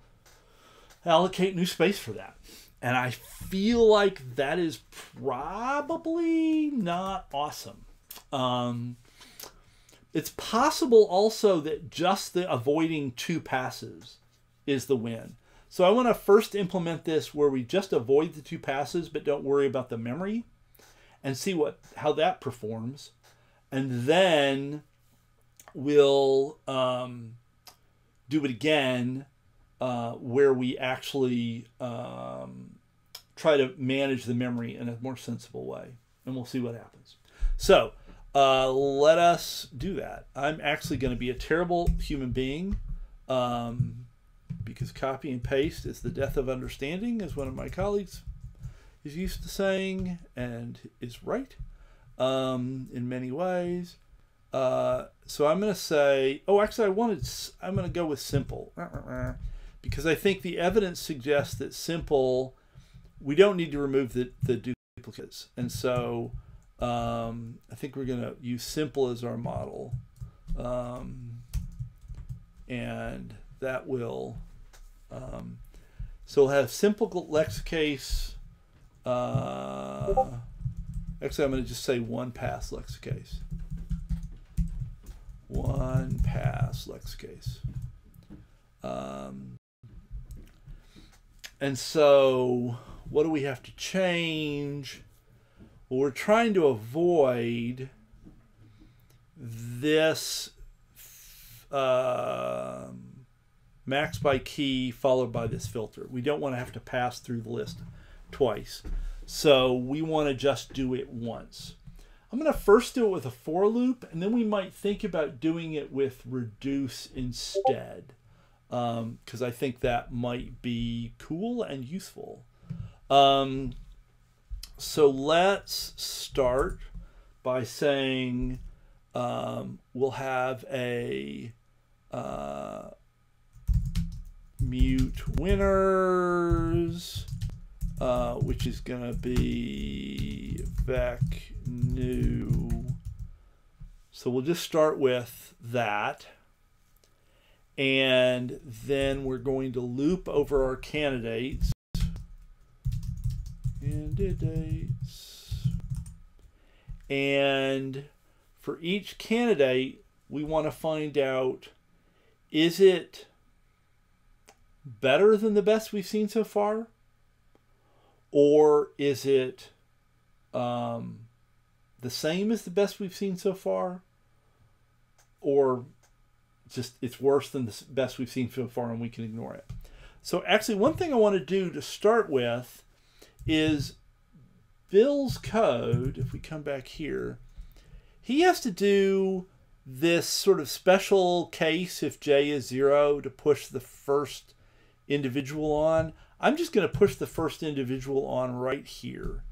allocate new space for that. And I feel like that is probably not awesome. Um, it's possible also that just the avoiding two passes is the win. So I want to first implement this where we just avoid the two passes but don't worry about the memory and see what how that performs. And then we'll um, do it again uh, where we actually um, try to manage the memory in a more sensible way. And we'll see what happens. So uh, let us do that. I'm actually going to be a terrible human being. Um, because copy and paste is the death of understanding, as one of my colleagues is used to saying, and is right um, in many ways. Uh, so I'm going to say, oh, actually, I wanted, I'm going to go with simple because I think the evidence suggests that simple, we don't need to remove the, the duplicates. And so um, I think we're going to use simple as our model. Um, and that will um, so we'll have simple lexicase. Uh, actually, I'm going to just say one pass lex case. One pass lexicase. Um, and so, what do we have to change? Well, we're trying to avoid this. Um, max by key followed by this filter. We don't want to have to pass through the list twice. So we want to just do it once. I'm going to first do it with a for loop, and then we might think about doing it with reduce instead, because um, I think that might be cool and useful. Um, so let's start by saying um, we'll have a uh, mute winners, uh, which is going to be vec new. So we'll just start with that. And then we're going to loop over our candidates. Candidates. And for each candidate, we want to find out is it better than the best we've seen so far? Or is it um, the same as the best we've seen so far? Or just it's worse than the best we've seen so far and we can ignore it? So, actually, one thing I want to do to start with is Bill's code. If we come back here, he has to do this sort of special case if j is zero to push the first individual on. I'm just going to push the first individual on right here.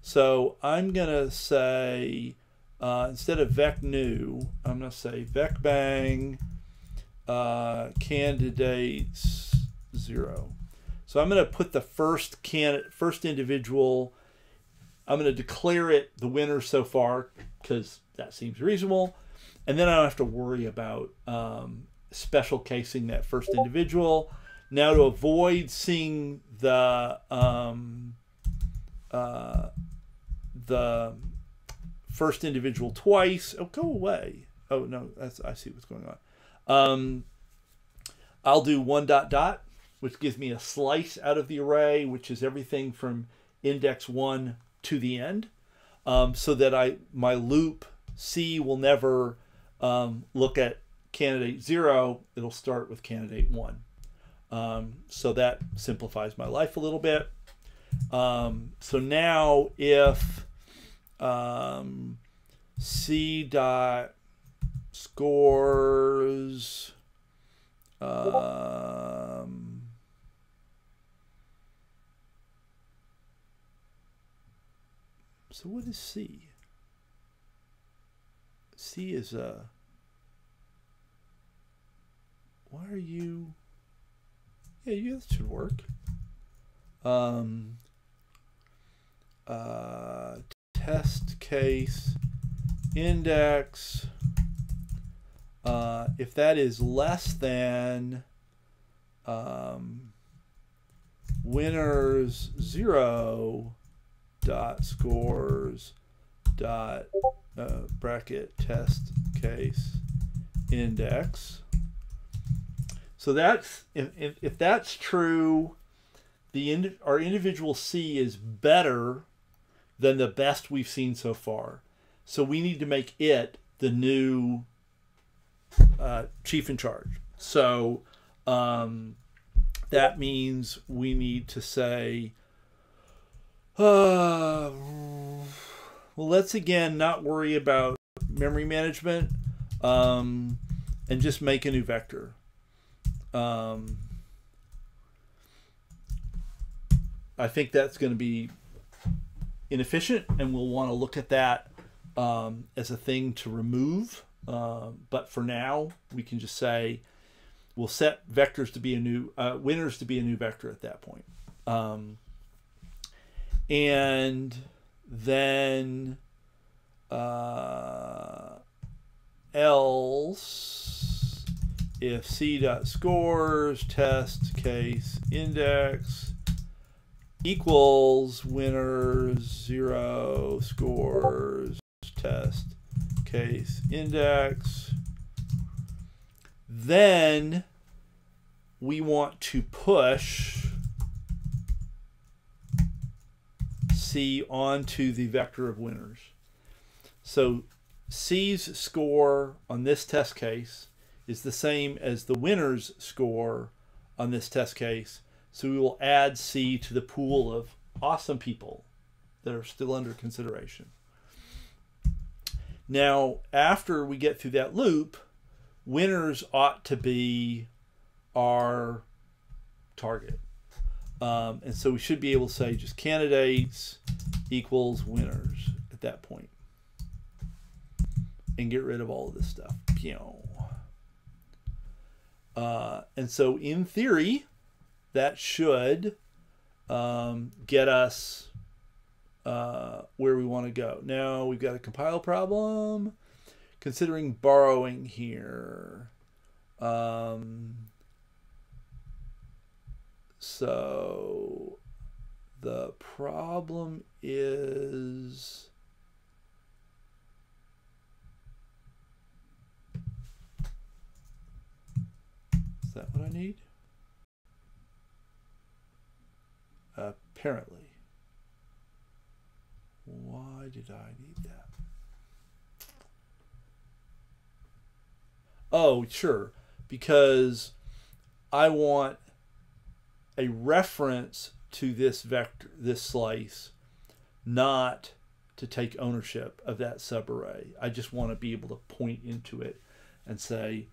So I'm going to say, uh, instead of vec new, I'm going to say vec bang uh, candidates zero. So I'm going to put the first candidate, first individual. I'm going to declare it the winner so far because that seems reasonable, and then I don't have to worry about um, special casing that first individual. Now, to avoid seeing the um, uh, the first individual twice. Oh, go away. Oh no, that's I see what's going on. Um, I'll do one dot dot, which gives me a slice out of the array, which is everything from index one to the end, um, so that I my loop C will never um, look at candidate zero. It'll start with candidate one. Um, so that simplifies my life a little bit. Um, so now if um, C dot scores um, so what is C? C is a. Uh, why are you? Yeah, yeah, that should work. Um, uh, test case index. Uh, if that is less than um, winners zero dot scores dot uh, bracket test case index. So that's if, if, if that's true, the our individual C is better than the best we've seen so far. So we need to make it the new uh, chief in charge. So um, that means we need to say, uh, well, let's again not worry about memory management um, and just make a new vector. Um, I think that's going to be inefficient, and we'll want to look at that um, as a thing to remove. Uh, but for now, we can just say we'll set vectors to be a new uh, winners to be a new vector at that point. Um, and then uh, else if c dot scores test case index equals winners zero scores test case index. Then we want to push Onto the vector of winners. So C's score on this test case is the same as the winner's score on this test case. So we will add C to the pool of awesome people that are still under consideration. Now, after we get through that loop, winners ought to be our target. Um, and so we should be able to say just candidates equals winners at that point. And get rid of all of this stuff. Uh, and so, in theory, that should um, get us uh, where we want to go. Now we've got a compile problem. Considering borrowing here. Um, so the problem is is that what I need? Apparently. Why did I need that? Oh, sure. Because I want a reference to this vector, this slice, not to take ownership of that subarray. I just want to be able to point into it and say,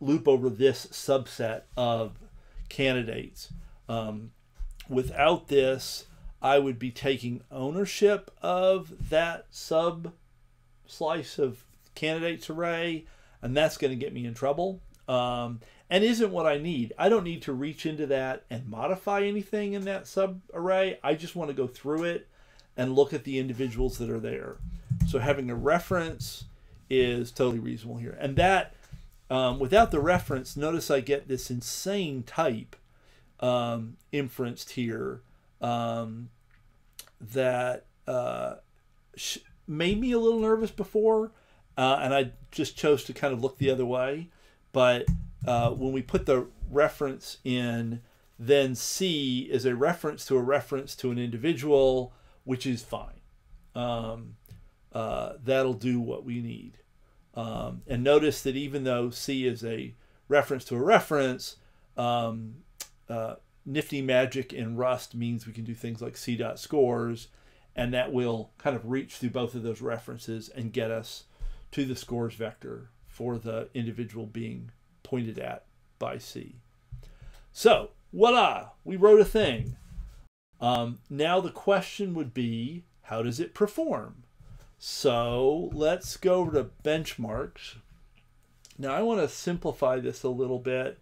loop over this subset of candidates. Um, without this, I would be taking ownership of that sub slice of candidates array, and that's going to get me in trouble. Um, and isn't what I need. I don't need to reach into that and modify anything in that sub array. I just want to go through it and look at the individuals that are there. So having a reference is totally reasonable here. And that um, without the reference, notice I get this insane type um, inferenced here um, that uh, made me a little nervous before, uh, and I just chose to kind of look the other way. But uh, when we put the reference in, then C is a reference to a reference to an individual, which is fine. Um, uh, that'll do what we need. Um, and notice that even though C is a reference to a reference, um, uh, nifty magic in Rust means we can do things like C dot scores, and that will kind of reach through both of those references and get us to the scores vector for the individual being pointed at by C. So, voila, we wrote a thing. Um, now the question would be, how does it perform? So let's go over to benchmarks. Now I want to simplify this a little bit.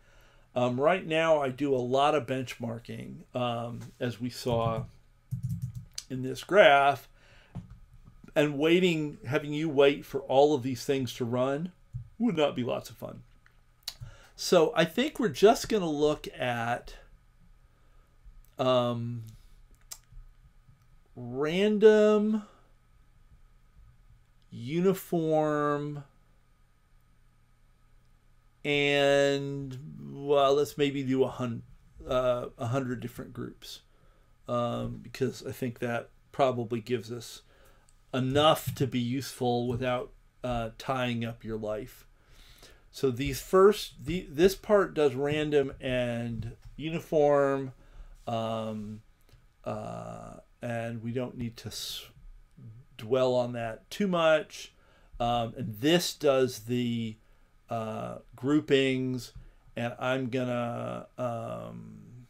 Um, right now I do a lot of benchmarking, um, as we saw in this graph, and waiting, having you wait for all of these things to run would not be lots of fun. So I think we're just going to look at um, random, uniform, and well, let's maybe do a hundred, uh, hundred different groups, um, because I think that probably gives us enough to be useful without uh, tying up your life. So these first, the, this part does random and uniform, um, uh, and we don't need to dwell on that too much. Um, and this does the uh, groupings, and I'm gonna um,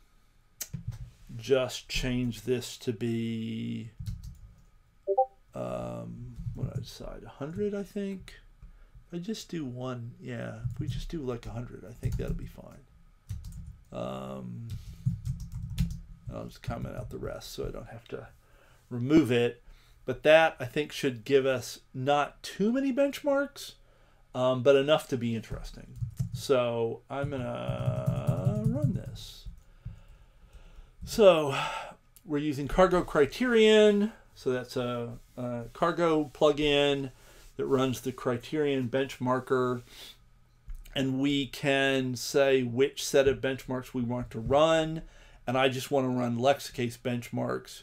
just change this to be um, what I decide? 100, I think. I just do one, yeah. If we just do like a 100, I think that'll be fine. Um, I'll just comment out the rest so I don't have to remove it. But that I think should give us not too many benchmarks, um, but enough to be interesting. So I'm gonna run this. So we're using cargo criterion. So that's a, a cargo plugin that runs the criterion benchmarker. And we can say which set of benchmarks we want to run. And I just want to run Lexicase benchmarks.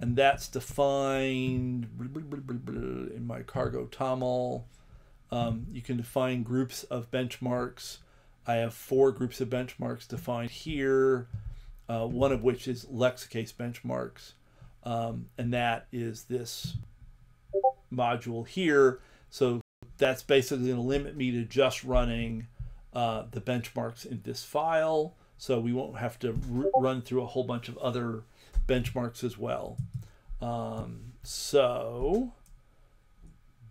And that's defined in my cargo toml. Um, you can define groups of benchmarks. I have four groups of benchmarks defined here, uh, one of which is Lexicase benchmarks. Um, and that is this module here. So that's basically going to limit me to just running uh, the benchmarks in this file. So we won't have to run through a whole bunch of other benchmarks as well. Um, so,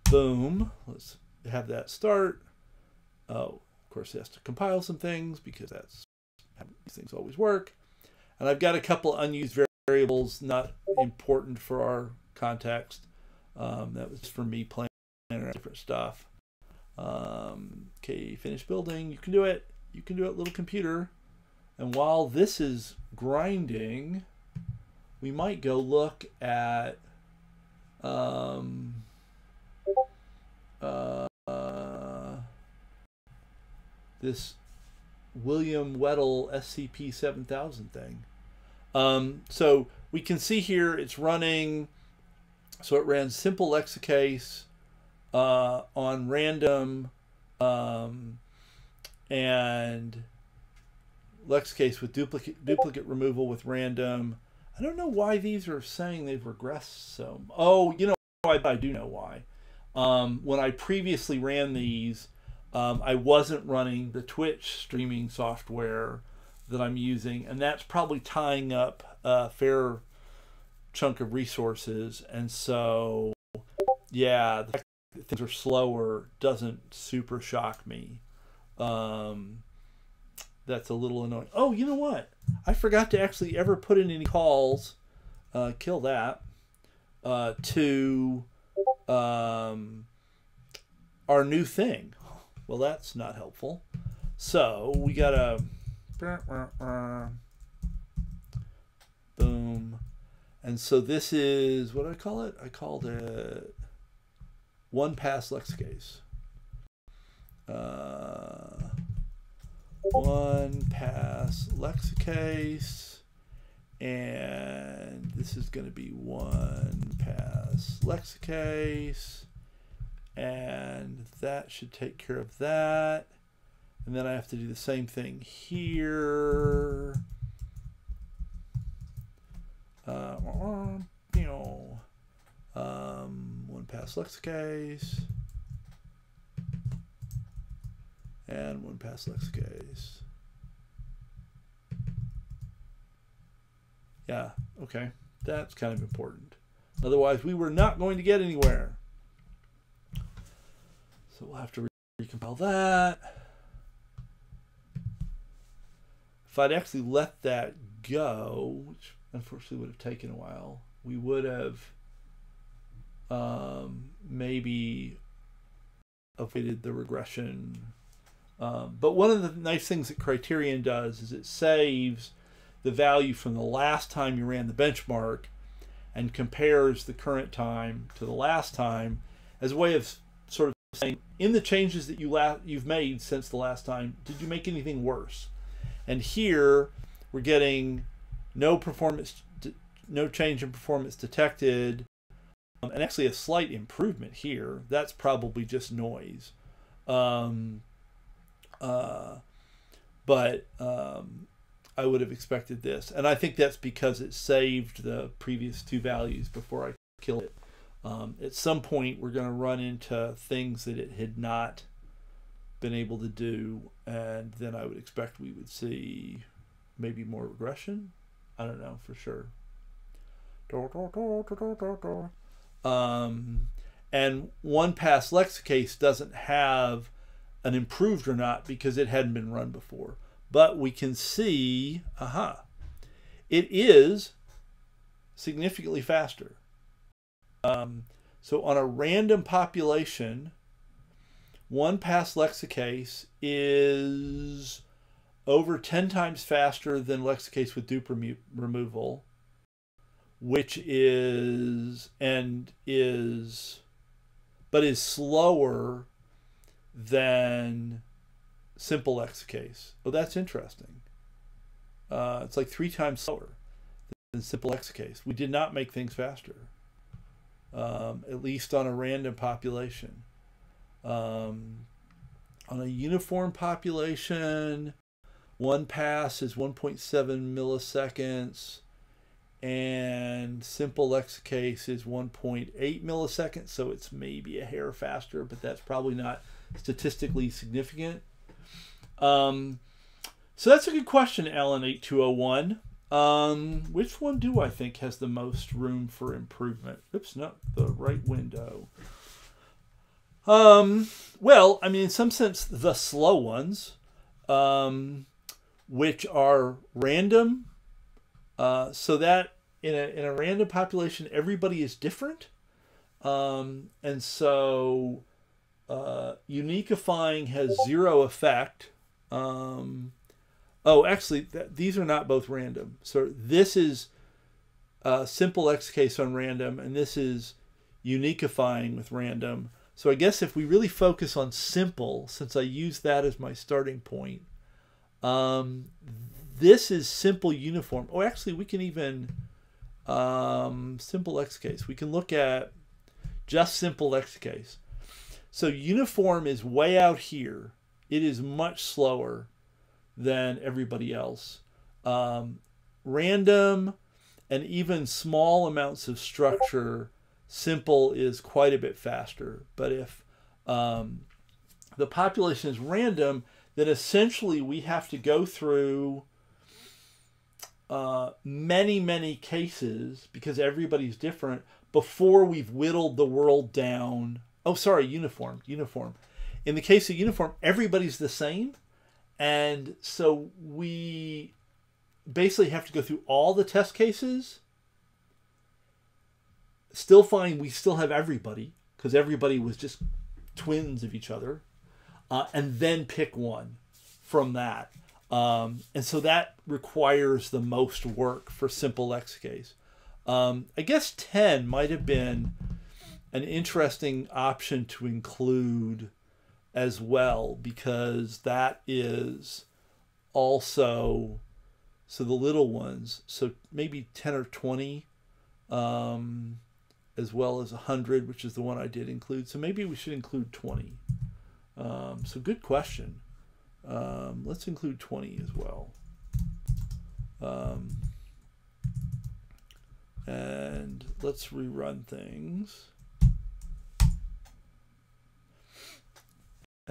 boom, let's have that start. Oh, of course, it has to compile some things because that's how these things always work. And I've got a couple unused variables, not important for our context. Um, that was for me playing different stuff. Um, okay, finish building. You can do it. You can do it, little computer. And while this is grinding, we might go look at um, uh, this William Weddle SCP 7000 thing. Um, so we can see here it's running. So it ran simple lexicase uh, on random um, and lexicase with duplicate duplicate removal with random. I don't know why these are saying they've regressed so. Oh, you know, I, I do know why. Um, when I previously ran these, um, I wasn't running the Twitch streaming software that I'm using, and that's probably tying up a fair chunk of resources. And so, yeah, the things are slower doesn't super shock me. Um, that's a little annoying. Oh, you know what? I forgot to actually ever put in any calls. Uh, kill that. Uh, to um, our new thing. Well, that's not helpful. So we got a boom, And so this is, what I call it? I called it one pass Lexicase. Uh, one pass Lex case. And this is going to be one pass Lex case. And that should take care of that. And then I have to do the same thing here. Uh, you know, um, pass Lexicase. And one pass Lexicase. Yeah, okay. That's kind of important. Otherwise, we were not going to get anywhere. So we'll have to recompile that. If I'd actually let that go, which unfortunately would have taken a while, we would have um, maybe avoided the regression. Um, but one of the nice things that Criterion does is it saves the value from the last time you ran the benchmark and compares the current time to the last time as a way of sort of saying in the changes that you la- you've made since the last time did you make anything worse and here we're getting no performance no change in performance detected um, and actually a slight improvement here that's probably just noise um, uh, but um, I would have expected this. And I think that's because it saved the previous two values before I kill it. Um, at some point, we're going to run into things that it had not been able to do. And then I would expect we would see maybe more regression. I don't know for sure. Um, and one pass Lexicase doesn't have an improved or not because it hadn't been run before but we can see, aha, it is significantly faster. Um, so on a random population, one pass lexicase is over 10 times faster than lexicase with dupe remo- removal, which is, and is, but is slower than simple lexicase. Oh, that's interesting. Uh, it's like three times slower than simple lexicase. We did not make things faster, um, at least on a random population. Um, on a uniform population, one pass is 1.7 milliseconds, and simple Lexicase is 1.8 milliseconds, so it's maybe a hair faster, but that's probably not statistically significant. Um, so that's a good question, Alan eight two oh one. Um, which one do I think has the most room for improvement? Oops, not the right window. Um, well, I mean, in some sense, the slow ones, um, which are random, uh, so that in a in a random population, everybody is different, um, and so uh, uniquifying has zero effect um, oh, actually, th- these are not both random. So this is a simple lexicase on random, and this is uniquifying with random. So I guess if we really focus on simple, since I use that as my starting point, um, this is simple uniform. Oh, actually, we can even um, simple lexicase. We can look at just simple lexicase. So uniform is way out here it is much slower than everybody else. Um, random and even small amounts of structure, simple is quite a bit faster. But if um, the population is random, then essentially we have to go through uh, many, many cases because everybody's different before we've whittled the world down. Oh, sorry, uniform, uniform. In the case of uniform, everybody's the same. And so we basically have to go through all the test cases, still find we still have everybody, because everybody was just twins of each other, uh, and then pick one from that. Um, and so that requires the most work for simple Lexicase. Um, I guess 10 might have been an interesting option to include as well because that is also so the little ones so maybe 10 or 20 um, as well as 100 which is the one i did include. So maybe we should include 20 um, so good question um, let's include 20 as well um, and let's rerun things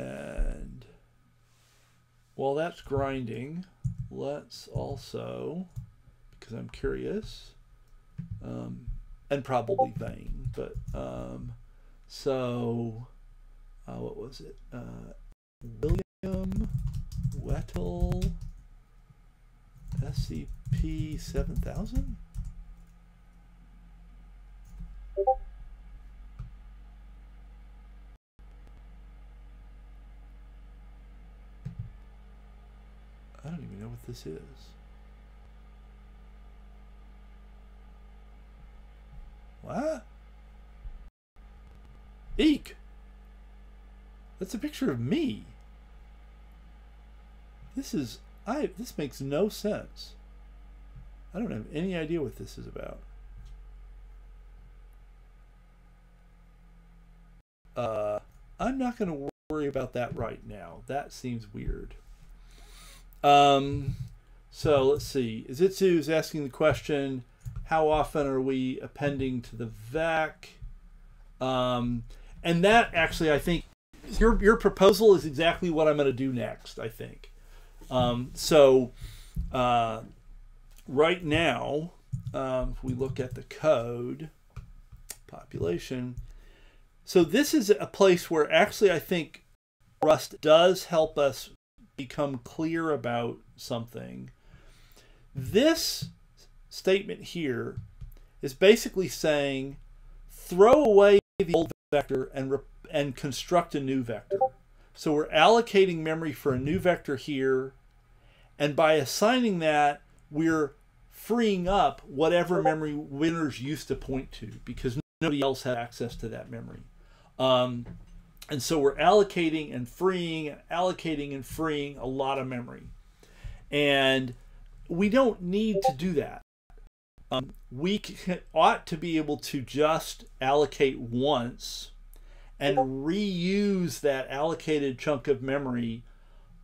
And while that's grinding, let's also, because I'm curious, um, and probably vain, but um, so uh, what was it? Uh, William Wettel SCP 7000? I don't even know what this is. What? Eek! That's a picture of me. This is I this makes no sense. I don't have any idea what this is about. Uh I'm not going to worry about that right now. That seems weird. Um, so let's see. esitsu is asking the question, how often are we appending to the VEC? Um, and that actually, I think your your proposal is exactly what I'm going to do next. I think. Um, so uh, right now, um, if we look at the code population, so this is a place where actually I think Rust does help us become clear about something. This statement here is basically saying throw away the old vector and and construct a new vector. So we're allocating memory for a new vector here and by assigning that we're freeing up whatever memory winners used to point to because nobody else had access to that memory. Um, and so we're allocating and freeing allocating and freeing a lot of memory. And we don't need to do that. Um, we can, ought to be able to just allocate once and reuse that allocated chunk of memory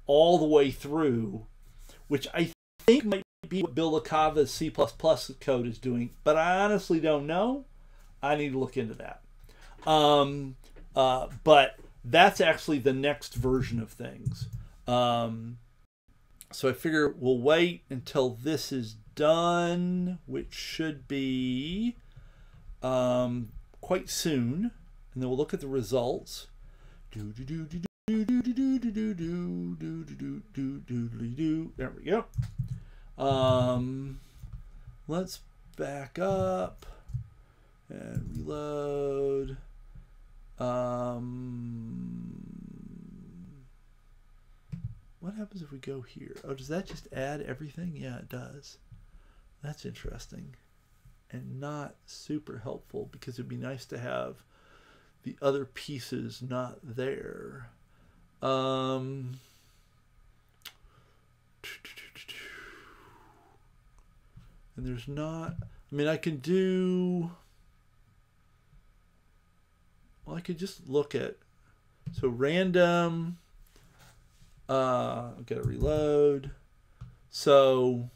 all the way through, which I think might be what Bill La Cava's C++ code is doing, but I honestly don't know. I need to look into that. Um, uh, but that's actually the next version of things. Um, so I figure we'll wait until this is done, which should be um, quite soon, and then we'll look at the results. There we go. Um, let's back up and reload. Um, what happens if we go here? Oh, does that just add everything? Yeah, it does. That's interesting and not super helpful because it'd be nice to have the other pieces not there. Um, and there's not, I mean, I can do well, I could just look at so random. Uh, I've got to reload. So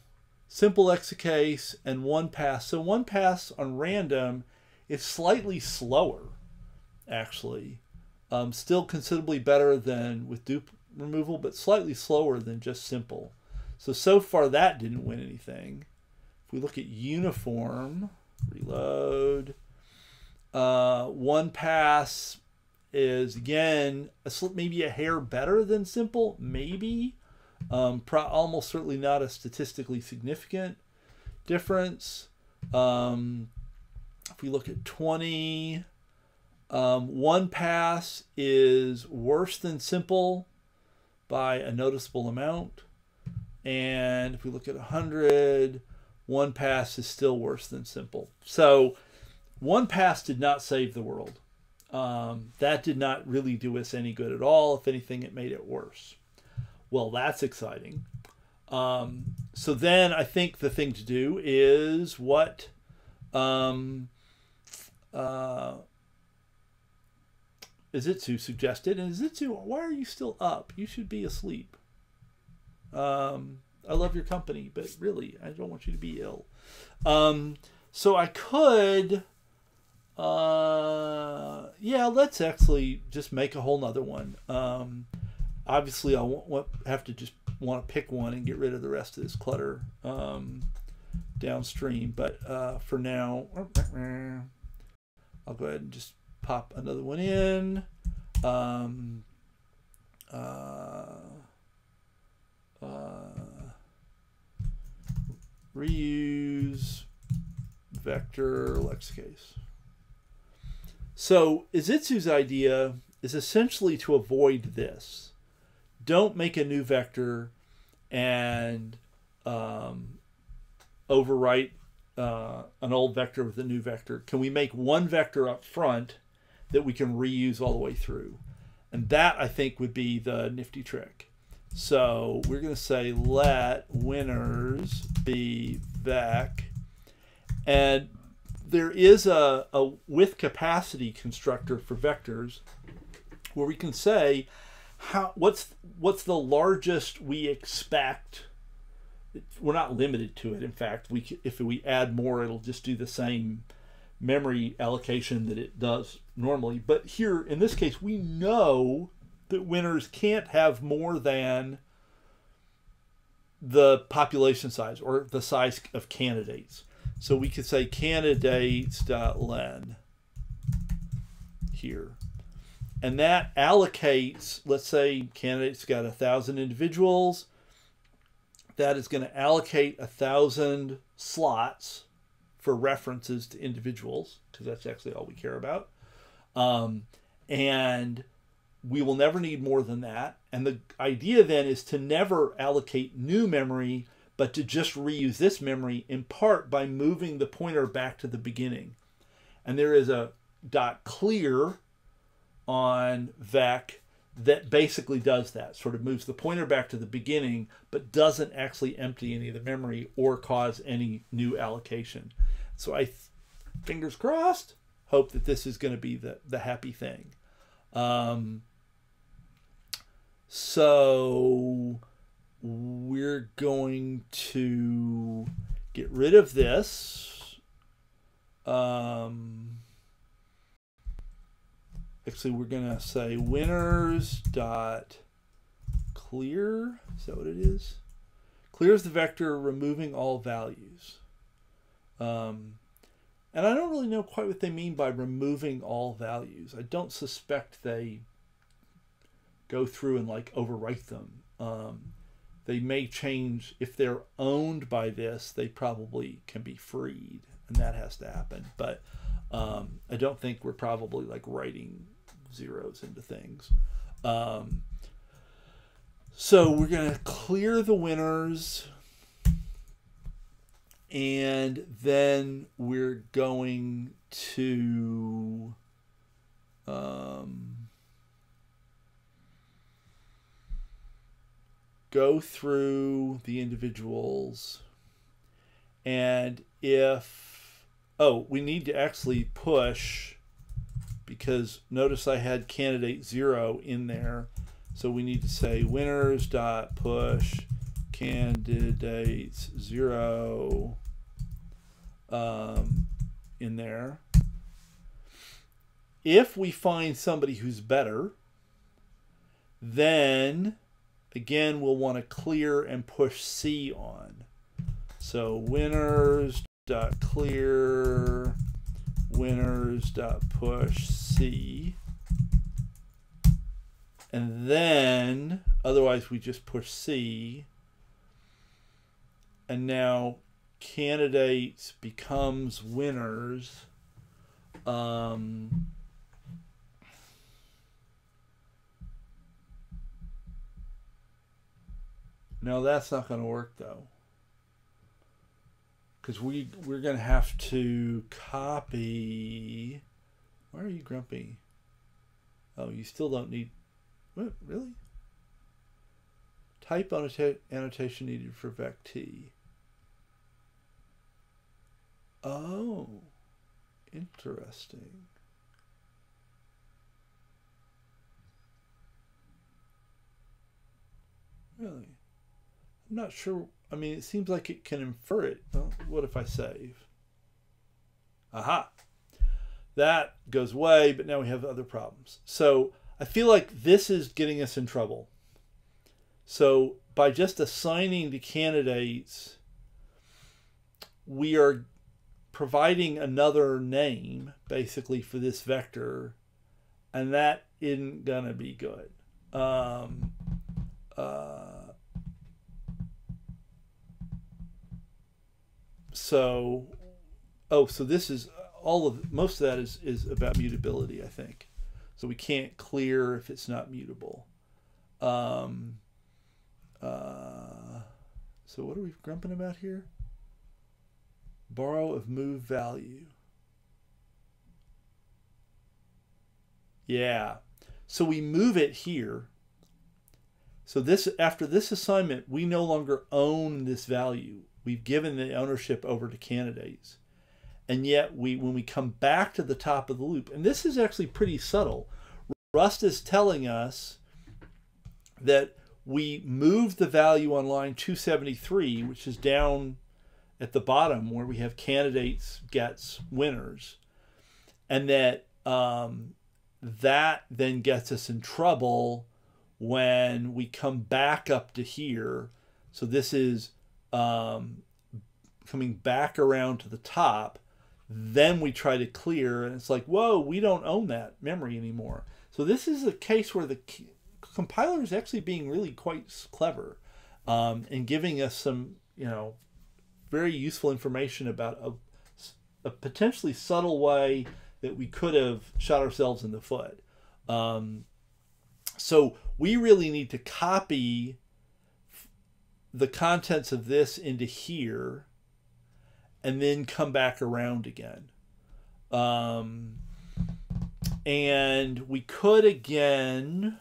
simple lexicase and one pass. So one pass on random is slightly slower, actually. Um, still considerably better than with dupe removal, but slightly slower than just simple. So so far that didn't win anything. If we look at uniform, reload. Uh, one pass is again a, maybe a hair better than simple, maybe. Um, almost certainly not a statistically significant difference. Um, if we look at 20, um, one pass is worse than simple by a noticeable amount. And if we look at 100, one pass is still worse than simple. So one pass did not save the world. Um, that did not really do us any good at all. If anything, it made it worse. Well, that's exciting. Um, so then I think the thing to do is what um, uh, esitsu suggested. And esitsu, why are you still up? You should be asleep. Um, I love your company, but really, I don't want you to be ill. Um, so I could, uh, yeah, let's actually just make a whole nother one. Um, obviously, I won't have to just want to pick one and get rid of the rest of this clutter um, downstream. But uh, for now, I'll go ahead and just pop another one in. Um, uh, uh, reuse vector lex case. So esitsu's idea is essentially to avoid this. Don't make a new vector and um, overwrite uh, an old vector with a new vector. Can we make one vector up front that we can reuse all the way through? And that, I think, would be the nifty trick. So we're going to say let winners be vec. And there is a, a with capacity constructor for vectors where we can say how what's what's the largest we expect we're not limited to it in fact we if we add more it'll just do the same memory allocation that it does normally but here in this case we know that winners can't have more than the population size or the size of candidates. So we could say candidates.len here. And that allocates, let's say candidates got a thousand individuals. That is going to allocate a thousand slots for references to individuals, because that's actually all we care about. Um, and we will never need more than that. And the idea then is to never allocate new memory, but to just reuse this memory in part by moving the pointer back to the beginning. And there is a dot clear on vec that basically does that, sort of moves the pointer back to the beginning, but doesn't actually empty any of the memory or cause any new allocation. So I, fingers crossed, hope that this is going to be the, the happy thing. Um, so we're going to get rid of this. Um, actually, we're going to say winners dot clear. Is that what it is? Clears the vector, removing all values. Um, and I don't really know quite what they mean by removing all values. I don't suspect they go through and like overwrite them. Um, they may change if they're owned by this. They probably can be freed, and that has to happen. But um, I don't think we're probably like writing zeros into things. Um, so we're gonna clear the winners, and then we're going to. Um, go through the individuals and if oh we need to actually push because notice I had candidate zero in there so we need to say winners dot push candidates zero um, in there if we find somebody who's better then Again, we'll want to clear and push C on. So winners dot clear winners dot push C. And then, otherwise we just push C. And now candidates becomes winners. Um, No, that's not going to work though. Because we we're gonna have to copy. Why are you grumpy? Oh, you still don't need. What really? Type annota- annotation needed for vec_t. Oh, interesting. Really? I'm not sure. I mean, it seems like it can infer it. Well, what if I save? Aha. That goes away, but now we have other problems. So I feel like this is getting us in trouble. So by just assigning the candidates, we are providing another name basically for this vector, and that isn't going to be good. Um, uh, so, oh, so this is all of most of that is is about mutability, I think. So we can't clear if it's not mutable. Um, uh, so what are we grumping about here? Borrow of move value. Yeah. So we move it here. So this after this assignment, we no longer own this value. We've given the ownership over to candidates. And yet we when we come back to the top of the loop, and this is actually pretty subtle. Rust is telling us that we move the value on line 273, which is down at the bottom where we have candidates, gets, winners, and that um, that then gets us in trouble when we come back up to here. So this is um, coming back around to the top. Then we try to clear, and it's like, whoa, we don't own that memory anymore. So this is a case where the compiler is actually being really quite clever um, and giving us some, you know, very useful information about a, a potentially subtle way that we could have shot ourselves in the foot. Um, so we really need to copy the contents of this into here and then come back around again. Um, and we could again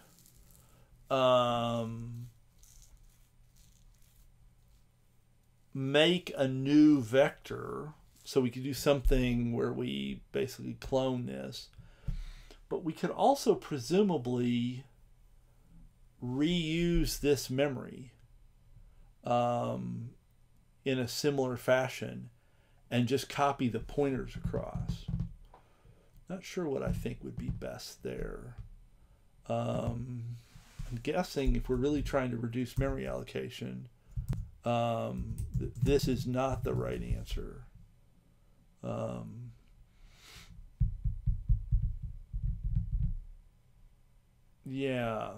um, make a new vector so we could do something where we basically clone this but we could also presumably reuse this memory um, in a similar fashion and just copy the pointers across not sure what I think would be best there um, I'm guessing if we're really trying to reduce memory allocation um, th- this is not the right answer. Um, yeah.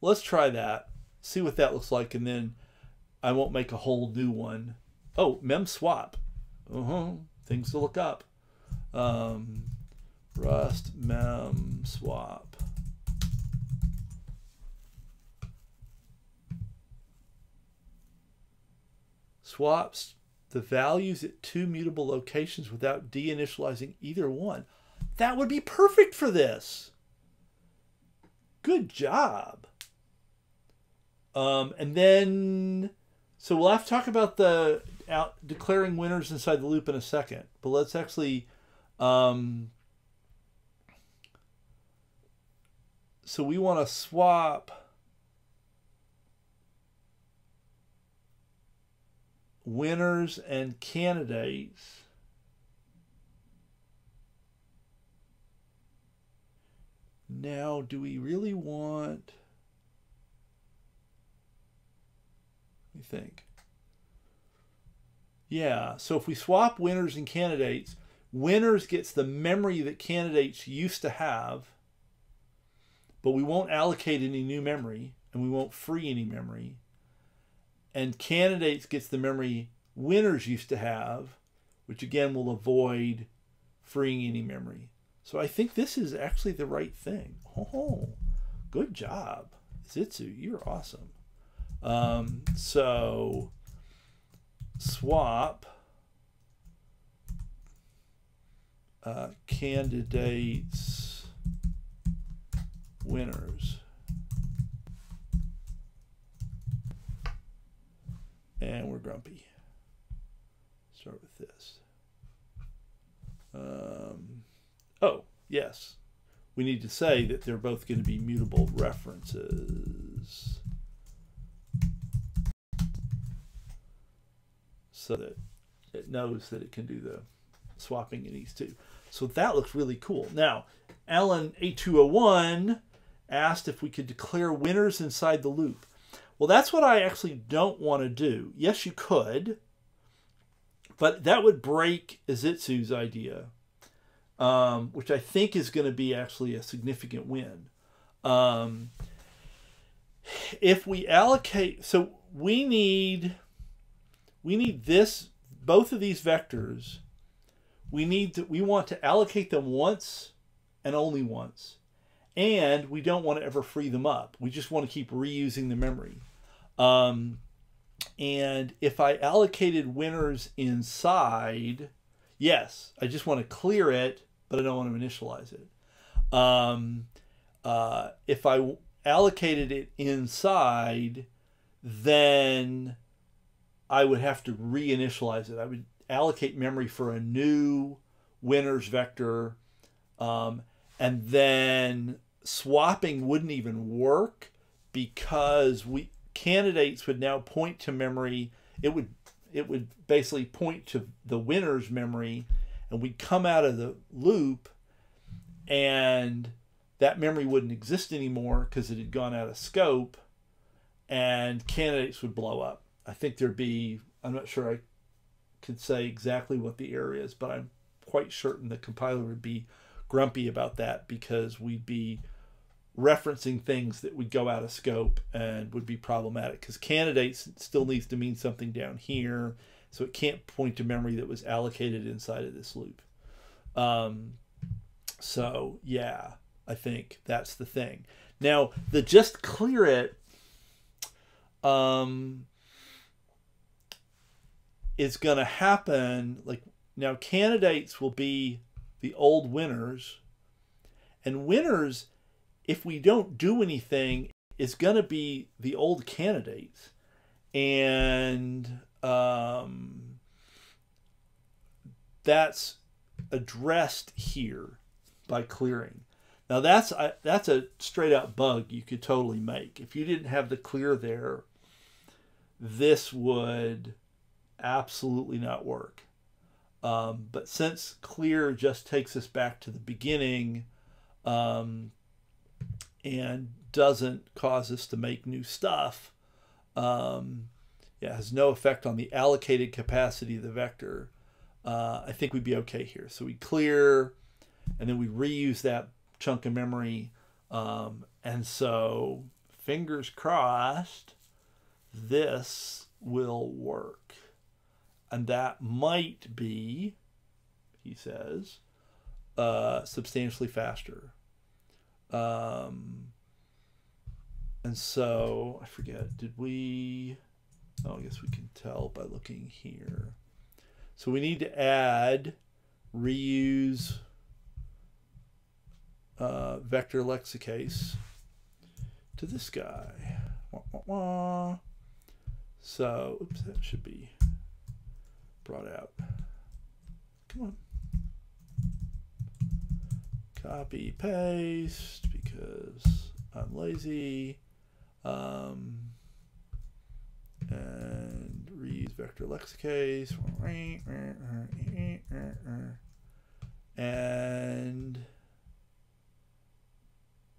Let's try that. See what that looks like, and then I won't make a whole new one. Oh, mem swap. Uh-huh. Things to look up. Um, Rust mem swap. swaps the values at two mutable locations without deinitializing either one. That would be perfect for this. Good job. Um, and then, so we'll have to talk about the out declaring winners inside the loop in a second. But let's actually, um, so we want to swap winners and candidates now do we really want me think yeah so if we swap winners and candidates winners gets the memory that candidates used to have but we won't allocate any new memory and we won't free any memory and candidates gets the memory winners used to have, which again will avoid freeing any memory. So I think this is actually the right thing. Oh, good job, Zitsu. You're awesome. Um, so, swap uh, candidates winners. And we're grumpy. Start with this. Um, oh, yes. We need to say that they're both going to be mutable references. So that it knows that it can do the swapping in these two. So that looks really cool. Now, Alan A201 asked if we could declare winners inside the loop. Well, that's what I actually don't want to do. Yes, you could, but that would break esitsu's idea, um, which I think is going to be actually a significant win. Um, if we allocate, so we need we need this both of these vectors. We need to we want to allocate them once and only once and we don't want to ever free them up. We just want to keep reusing the memory. Um, and if I allocated winners inside, yes, I just want to clear it, but I don't want to initialize it. Um, uh, if I allocated it inside, then I would have to reinitialize it. I would allocate memory for a new winners vector, um, and then swapping wouldn't even work because we candidates would now point to memory. It would it would basically point to the winner's memory, and we'd come out of the loop, and that memory wouldn't exist anymore because it had gone out of scope, and candidates would blow up. I think there'd be I'm not sure I could say exactly what the error is, but I'm quite certain the compiler would be grumpy about that because we'd be referencing things that would go out of scope and would be problematic because candidates still needs to mean something down here so it can't point to memory that was allocated inside of this loop. Um, so yeah i think that's the thing. Now the just clear it um, is going to happen like now candidates will be the old winners and winners if we don't do anything, is going to be the old candidates. And um, that's addressed here by clearing. Now that's a, that's a straight out bug you could totally make. If you didn't have the clear there, this would absolutely not work. Um, but since clear just takes us back to the beginning, um, and doesn't cause us to make new stuff, um, yeah, has no effect on the allocated capacity of the vector, uh, I think we'd be okay here. So we clear, and then we reuse that chunk of memory. Um, and so, fingers crossed, this will work. And that might be, he says, uh, substantially faster. Um, and so I forget, did we? Oh, I guess we can tell by looking here. So we need to add reuse uh, vector lexicase to this guy. Wah, wah, wah. So, oops, that should be brought out. Come on. Copy, paste, because I'm lazy. Um, and reuse vector lexicase. And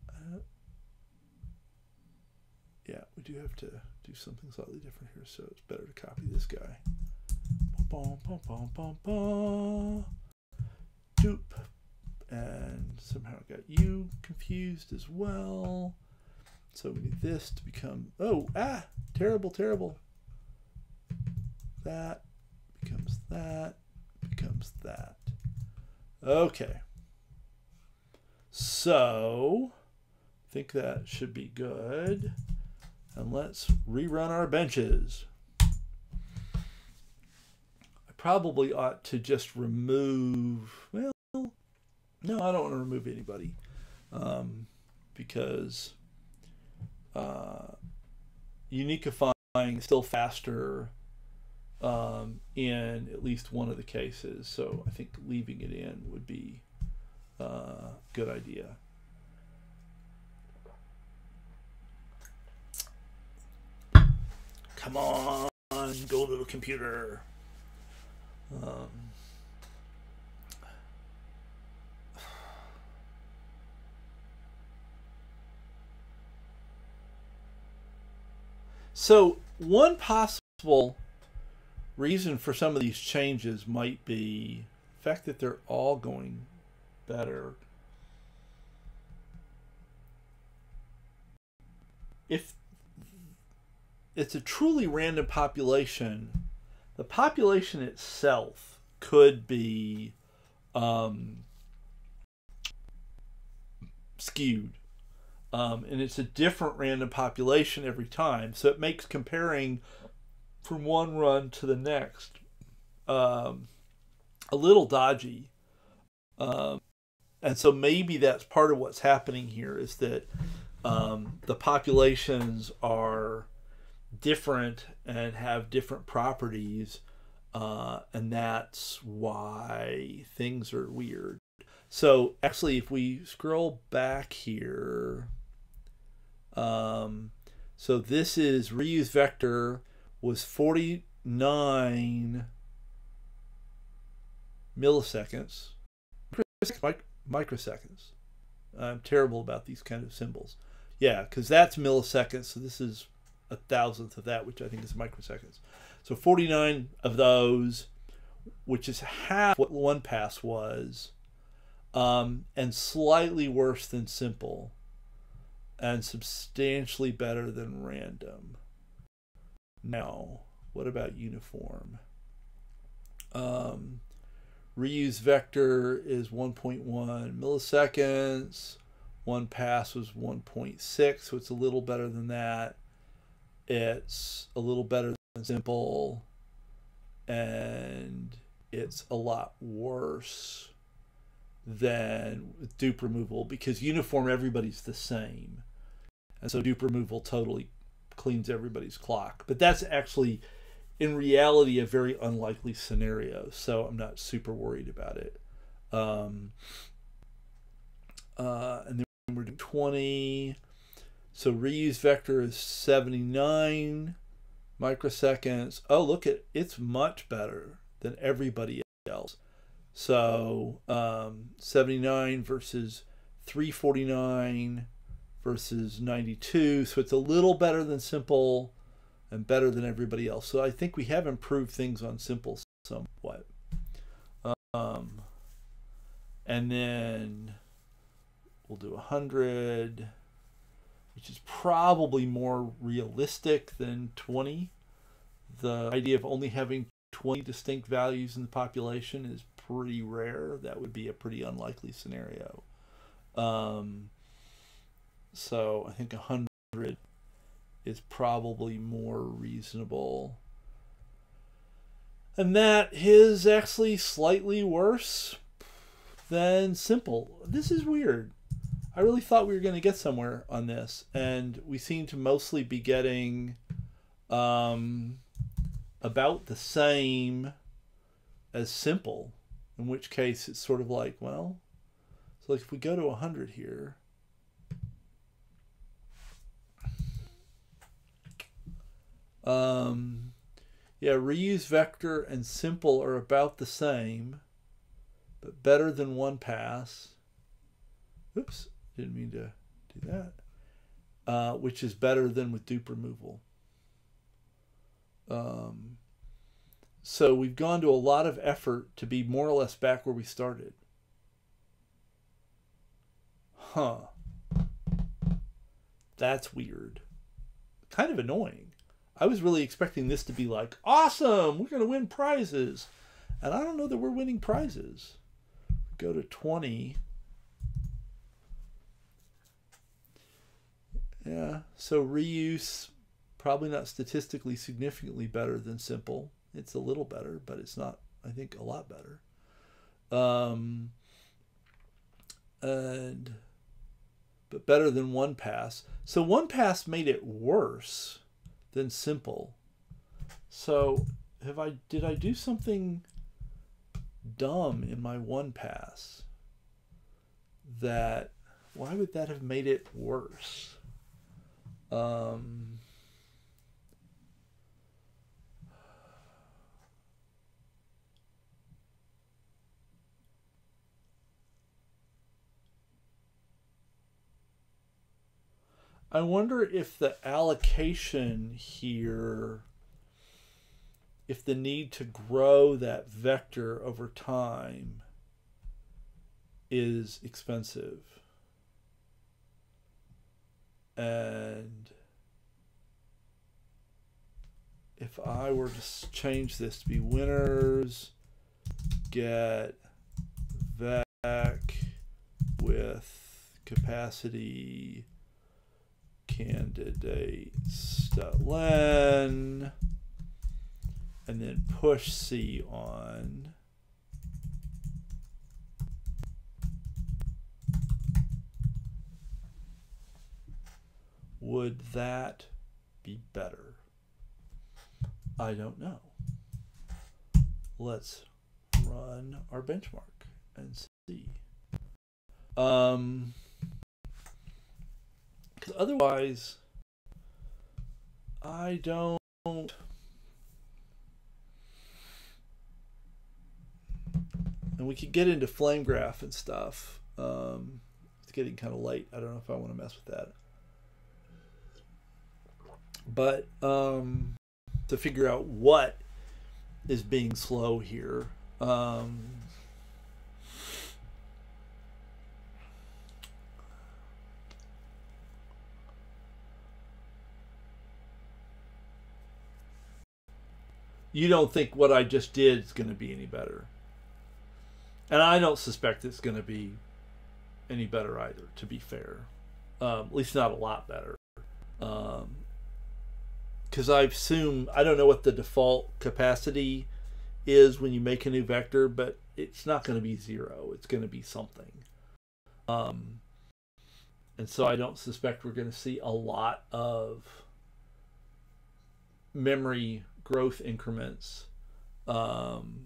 uh, yeah, we do have to do something slightly different here, so it's better to copy this guy. Bum, bum, bum, bum. Doop and somehow got you confused as well. So we need this to become, oh, ah, terrible, terrible. That becomes that, becomes that. Okay. So, I think that should be good. And let's rerun our benches. Probably ought to just remove. Well, no, I don't want to remove anybody um, because uh, uniquifying is still faster um, in at least one of the cases. So I think leaving it in would be a uh, good idea. Come on, go little computer. Um, so one possible reason for some of these changes might be the fact that they're all going better. If it's a truly random population, the population itself could be um, skewed. Um, and it's a different random population every time. So it makes comparing from one run to the next um, a little dodgy. Um, and so maybe that's part of what's happening here is that um, the populations are different and have different properties. Uh, and that's why things are weird. So actually, if we scroll back here, um, so this is reuse vector was 49 milliseconds, microseconds. I'm terrible about these kind of symbols. Yeah, because that's milliseconds. So this is a thousandth of that, which I think is microseconds. So 49 of those, which is half what one pass was, um, and slightly worse than simple, and substantially better than random. Now, what about uniform? Um, reuse vector is 1.1 milliseconds. One pass was 1.6, so it's a little better than that. It's a little better than simple, and it's a lot worse than dupe removal because uniform everybody's the same. And so dupe removal totally cleans everybody's clock. But that's actually, in reality, a very unlikely scenario. So I'm not super worried about it. Um, uh, and then we're doing 20. So reuse vector is 79 microseconds. Oh, look at it's much better than everybody else. So um, 79 versus 349 versus 92. So it's a little better than simple and better than everybody else. So I think we have improved things on simple somewhat. Um, and then we'll do 100, which is probably more realistic than 20. The idea of only having 20 distinct values in the population is pretty rare. That would be a pretty unlikely scenario. Um, so I think 100 is probably more reasonable. And that is actually slightly worse than simple. This is weird. I really thought we were going to get somewhere on this, and we seem to mostly be getting um, about the same as simple, in which case it's sort of like, well, so like if we go to 100 here, Um, yeah, reuse vector and simple are about the same, but better than one pass. Oops, didn't mean to do that. Uh, which is better than with dupe removal. Um, so we've gone to a lot of effort to be more or less back where we started. Huh. That's weird. Kind of annoying. I was really expecting this to be like, awesome, we're going to win prizes. And I don't know that we're winning prizes. Go to 20. Yeah, so reuse, probably not statistically significantly better than simple. It's a little better, but it's not I think a lot better. Um, and but better than one pass. So one pass made it worse than simple. So have I did I do something dumb in my one pass that why would that have made it worse? Um I wonder if the allocation here, if the need to grow that vector over time is expensive. And if I were to change this to be winners, get vec with capacity candidate uh, len and then push C on. Would that be better? I don't know. Let's run our benchmark and see. Um, because otherwise, I don't. And we could get into flame graph and stuff. Um, it's getting kind of late. I don't know if I want to mess with that. But um, to figure out what is being slow here. Um, you don't think what I just did is going to be any better. And I don't suspect it's going to be any better either, to be fair. Um, at least not a lot better. Because I assume, I don't know what the default capacity is when you make a new vector, but it's not going to be zero. It's going to be something. Um, and so I don't suspect we're going to see a lot of memory growth increments um,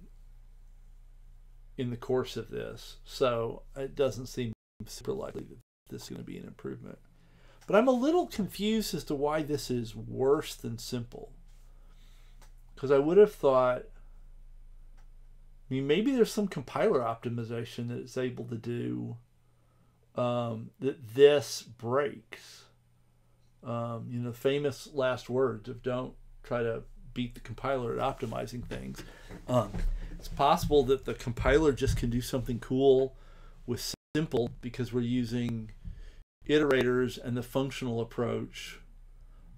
in the course of this. So it doesn't seem super likely that this is going to be an improvement. But I'm a little confused as to why this is worse than simple. Because I would have thought, I mean, maybe there's some compiler optimization that it's able to do um, that this breaks. Um, you know, famous last words of don't try to beat the compiler at optimizing things. Um, it's possible that the compiler just can do something cool with simple because we're using iterators and the functional approach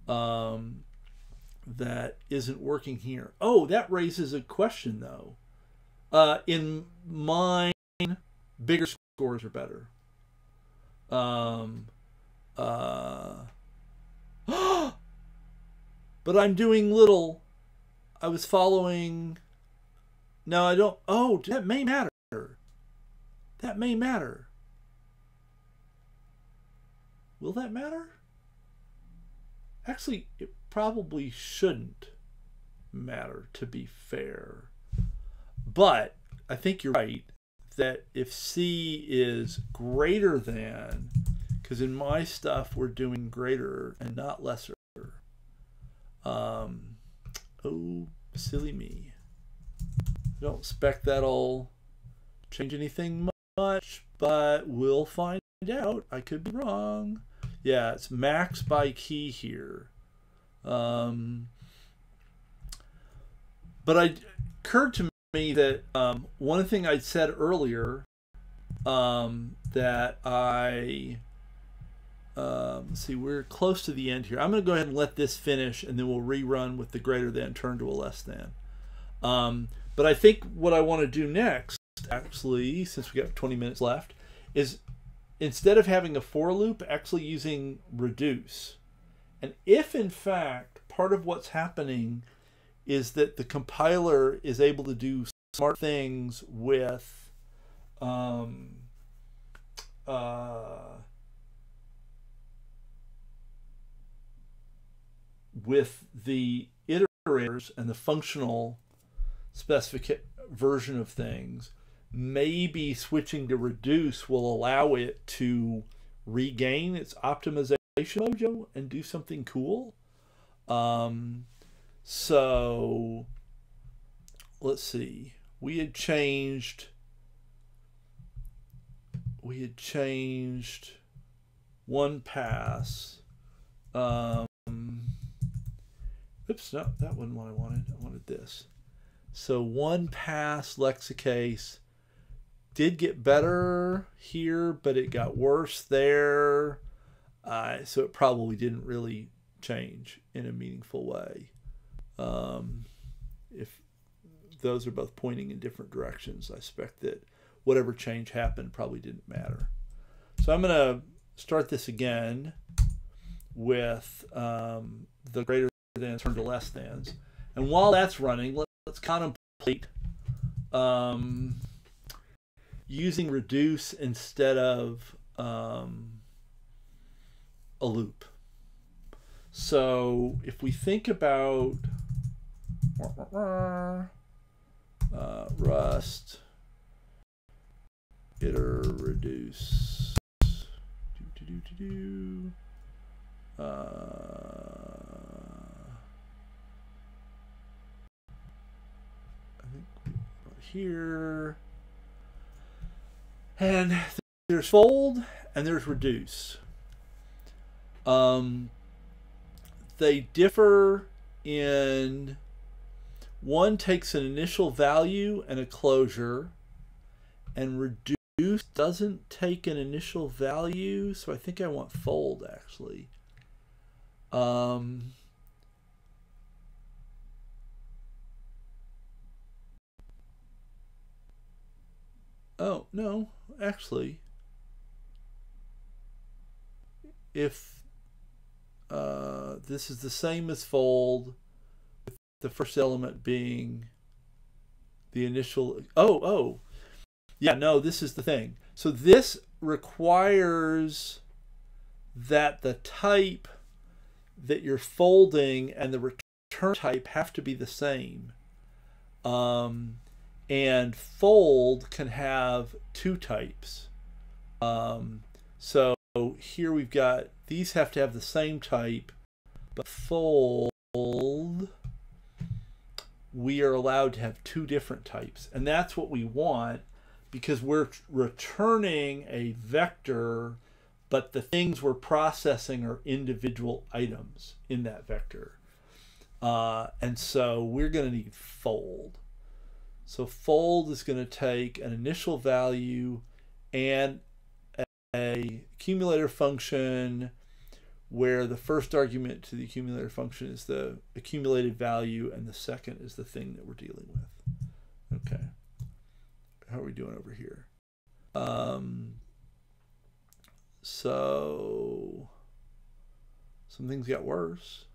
um, that isn't working here. Oh, that raises a question though. Uh, in mine, bigger scores are better. Um, uh, but I'm doing little. I was following. No, I don't. Oh, that may matter. That may matter. Will that matter? Actually, it probably shouldn't matter, to be fair. But I think you're right that if C is greater than, because in my stuff we're doing greater and not lesser. Um, oh, silly me. I don't expect that'll change anything much, but we'll find out. I could be wrong. Yeah, it's max by key here. Um, but I occurred to me that um, one thing I'd said earlier um, that I um, see, we're close to the end here. I'm going to go ahead and let this finish, and then we'll rerun with the greater than turn to a less than. Um, but I think what I want to do next, actually, since we got 20 minutes left, is instead of having a for loop, actually using reduce. And if in fact part of what's happening is that the compiler is able to do smart things with um, uh, with the iterators and the functional specific version of things, maybe switching to reduce will allow it to regain its optimization mojo and do something cool. Um, so let's see. We had changed. We had changed one pass. Um, oops, no, that wasn't what I wanted. I wanted this. So one pass lexicase did get better here, but it got worse there. Uh, so it probably didn't really change in a meaningful way. Um, if those are both pointing in different directions, I suspect that whatever change happened probably didn't matter. So I'm going to start this again with um, the greater than turn to less than's. And while that's running, let, us contemplate um, using reduce instead of um, a loop. So if we think about uh, Rust, iter reduce, do, do, do. Uh, I think here, and there's fold and there's reduce. Um, they differ in one takes an initial value and a closure, and reduce doesn't take an initial value. So I think I want fold actually. Um, oh, no, actually, if uh, this is the same as fold, the first element being the initial. Oh, oh, yeah, no, this is the thing. So this requires that the type that you're folding and the return type have to be the same. Um, and fold can have two types. Um, so here we've got these have to have the same type, but fold, we are allowed to have two different types. And that's what we want because we're returning a vector, but the things we're processing are individual items in that vector. Uh, and so we're going to need fold. So fold is going to take an initial value and a accumulator function where the first argument to the accumulator function is the accumulated value and the second is the thing that we're dealing with. Okay. How are we doing over here? Um, so some things got worse.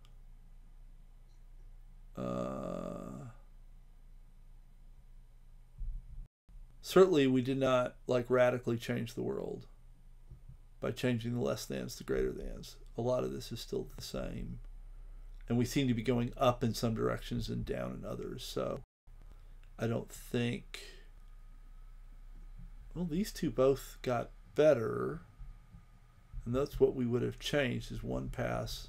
Uh, certainly we did not like radically change the world by changing the less thans to greater thans a lot of this is still the same. And we seem to be going up in some directions and down in others. So I don't think. Well, these two both got better. And that's what we would have changed is one pass.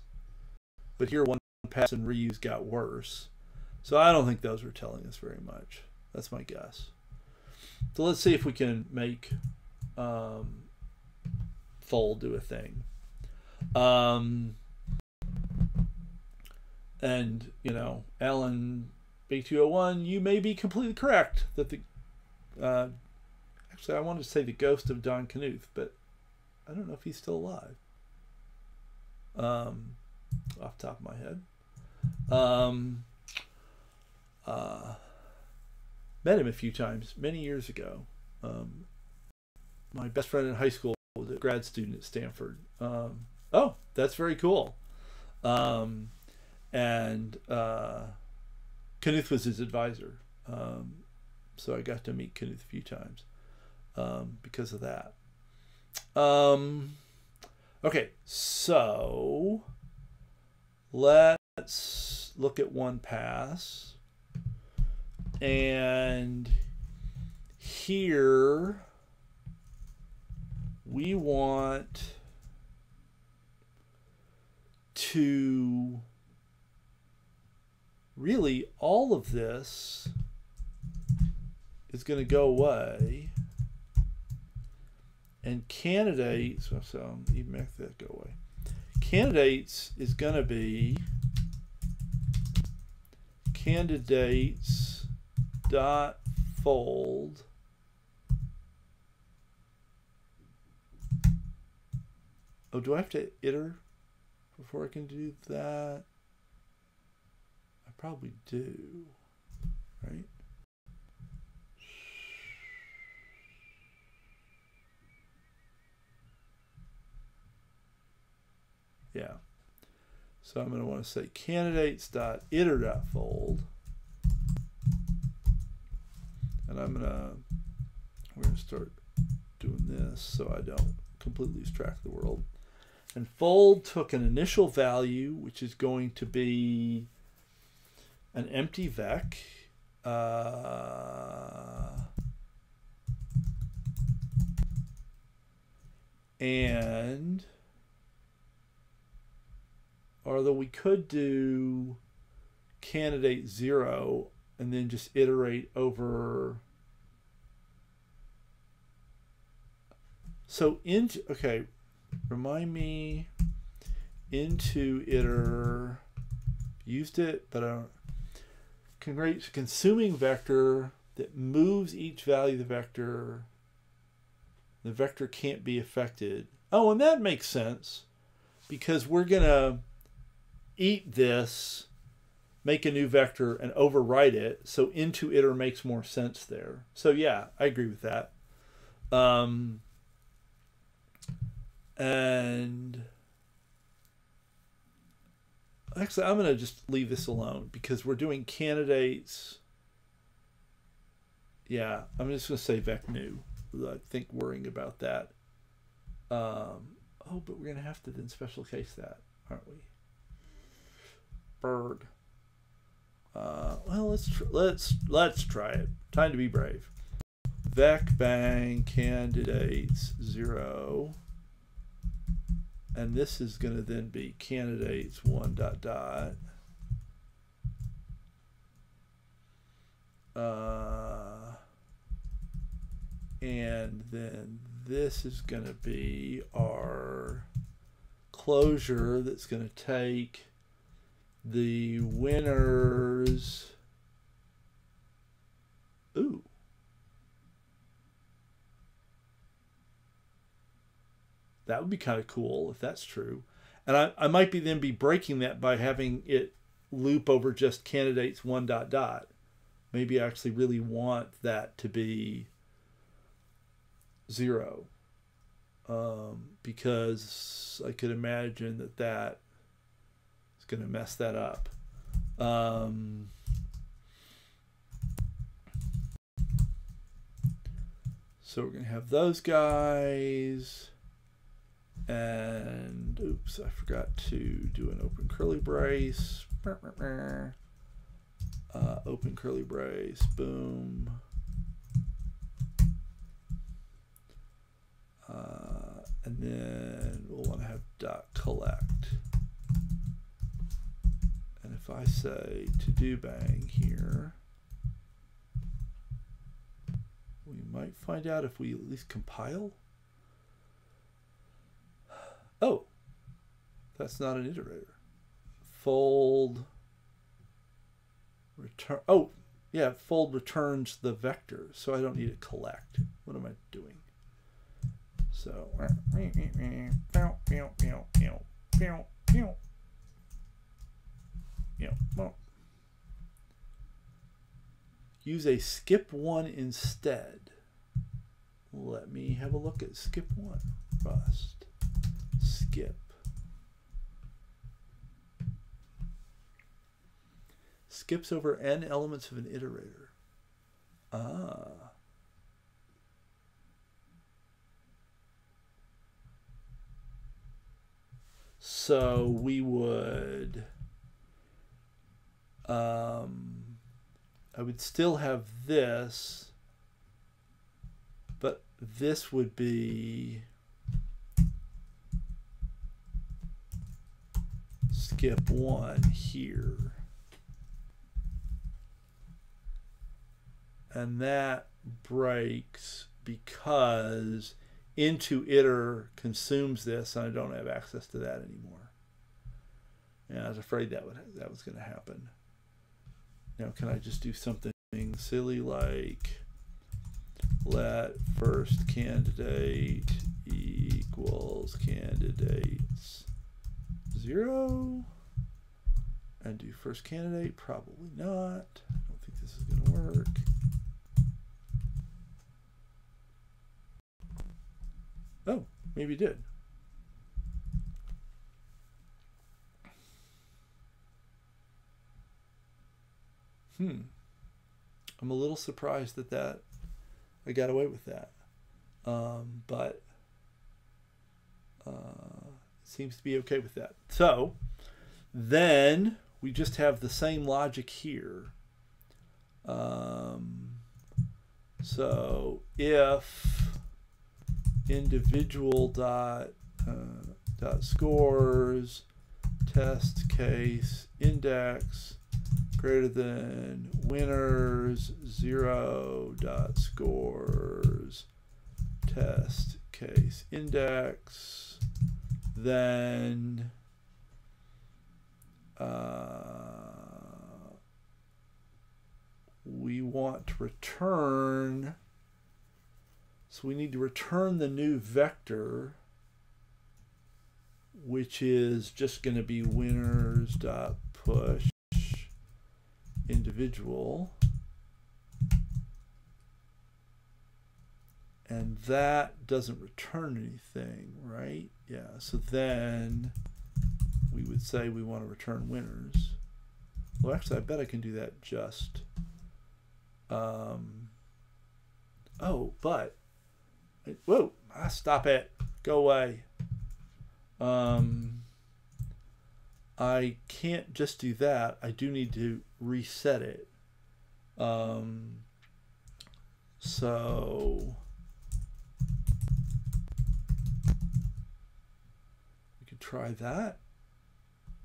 But here, one pass and reuse got worse. So I don't think those were telling us very much. That's my guess. So let's see if we can make um, fold do a thing. Um, and you know, Alan B201, you may be completely correct that the uh, actually I wanted to say the ghost of Don Knuth, but I don't know if he's still alive. Um, off top of my head. Um, uh, met him a few times many years ago. Um, my best friend in high school was a grad student at Stanford. Um, oh, that's very cool. Um, and uh, Knuth was his advisor. Um, So I got to meet Knuth a few times um, because of that. Um, okay, so let's look at one pass. And here we want to really all of this is going to go away. And candidates so, so even make that go away. Candidates is going to be candidates dot fold oh do I have to iter before I can do that I probably do right Yeah. So I'm going to want to say candidates.iter.fold. And I'm to, we're to start doing this so I don't completely lose track of the world. And fold took an initial value, which is going to be an empty vec. Uh, and although we could do candidate zero and then just iterate over so into okay remind me into iter used it but I don't consuming vector that moves each value of the vector the vector can't be affected. Oh and that makes sense because we're gonna eat this, make a new vector, and overwrite it. So into iter makes more sense there. So yeah, I agree with that. Um, and actually, I'm going to just leave this alone because we're doing candidates. Yeah, I'm just going to say vec new. I think worrying about that. Um, oh, but we're going to have to then special case that, aren't we? bird. Uh, well, let's tr- let's let's try it. Time to be brave. Vec bang candidates zero, and this is going to then be candidates one dot dot. Uh, and then this is going to be our closure that's going to take the winners. Ooh. That would be kind of cool if that's true. And I, I might be then be breaking that by having it loop over just candidates one dot dot. Maybe I actually really want that to be zero. Um, because I could imagine that that going to mess that up. Um, so we're going to have those guys. And oops, I forgot to do an open curly brace. Uh, open curly brace, boom. Uh, and then we'll want to have dot collect if I say to do bang here, we might find out if we at least compile. Oh, that's not an iterator. Fold, return, oh, yeah, fold returns the vector, so I don't need to collect. What am I doing? So, you know, well, use a skip one instead. Let me have a look at skip one. Rust. Skip. Skips over n elements of an iterator. Ah. So we would, um, I would still have this, but this would be skip one here. And that breaks because into iter consumes this and I don't have access to that anymore. And I was afraid that would that was going to happen. Now can I just do something silly like let first candidate equals candidates zero? And do first candidate? Probably not. I don't think this is going to work. Oh, maybe it did. Hmm. I'm a little surprised that that I got away with that. Um, but uh, seems to be okay with that. So then we just have the same logic here. Um, so if individual dot uh, dot scores test case index greater than winners zero dot scores test case index then uh, we want to return so we need to return the new vector, which is just going to be winners dot push individual. And that doesn't return anything, right? Yeah, so then we would say we want to return winners. Well, actually, I bet I can do that just. Um, oh, but Whoa, ah, stop it. Go away. Um, I can't just do that. I do need to reset it. Um, so we could try that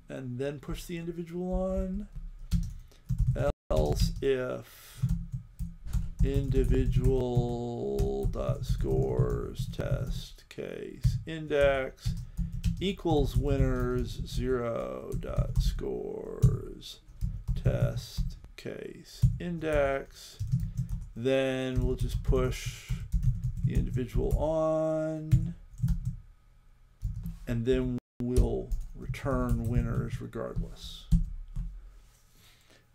and then push the individual on. Else if individual dot scores test case index equals winners zero dot scores test. Case index. Then we'll just push the individual on. And then we'll return winners regardless.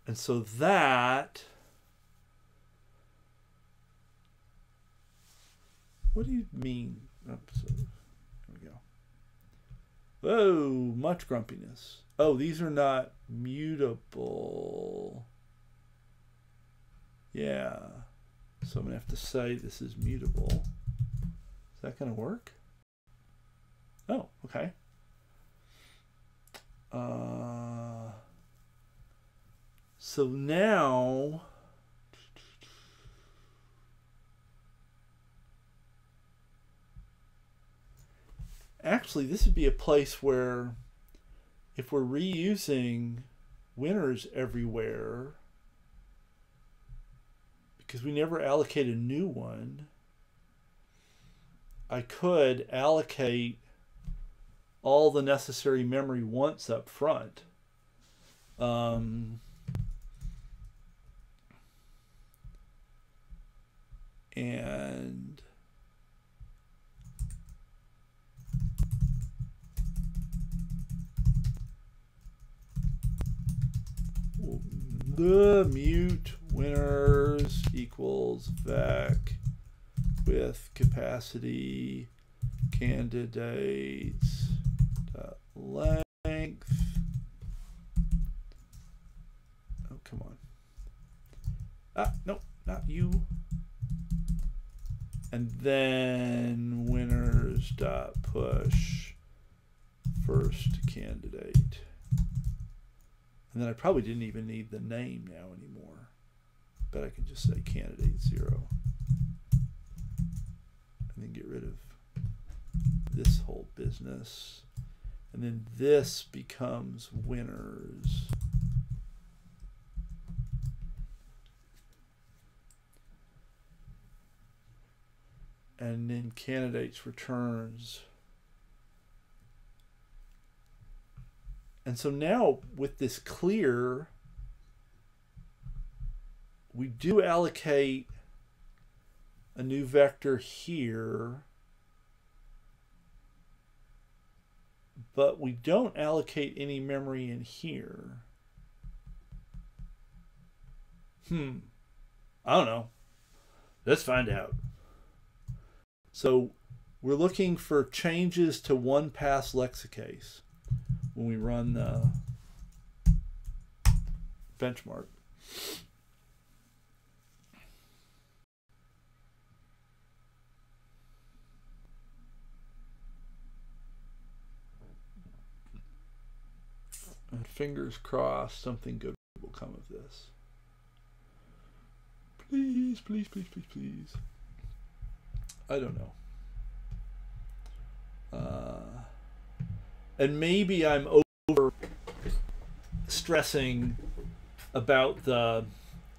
And so that What do you mean so, there we go. Oh, much grumpiness. Oh, these are not mutable. Yeah. So I'm going to have to say this is mutable. Is that going to work? Oh, okay. Uh, so now actually this would be a place where if we're reusing winners everywhere because we never allocate a new one I could allocate all the necessary memory once up front. Um, and the mute winners equals vec with capacity candidates length. Oh, come on. Ah, no, not you. And then winners dot push first candidate. And then I probably didn't even need the name now anymore. But I can just say candidate zero. And then get rid of this whole business. And then this becomes winners. And then candidates returns. And so now with this clear, we do allocate a new vector here, but we don't allocate any memory in here. Hmm. I don't know. Let's find out. So we're looking for changes to one pass lexicase when we run the benchmark. And fingers crossed something good will come of this. Please, please, please, please, please. I don't know. Uh, and maybe I'm over stressing about the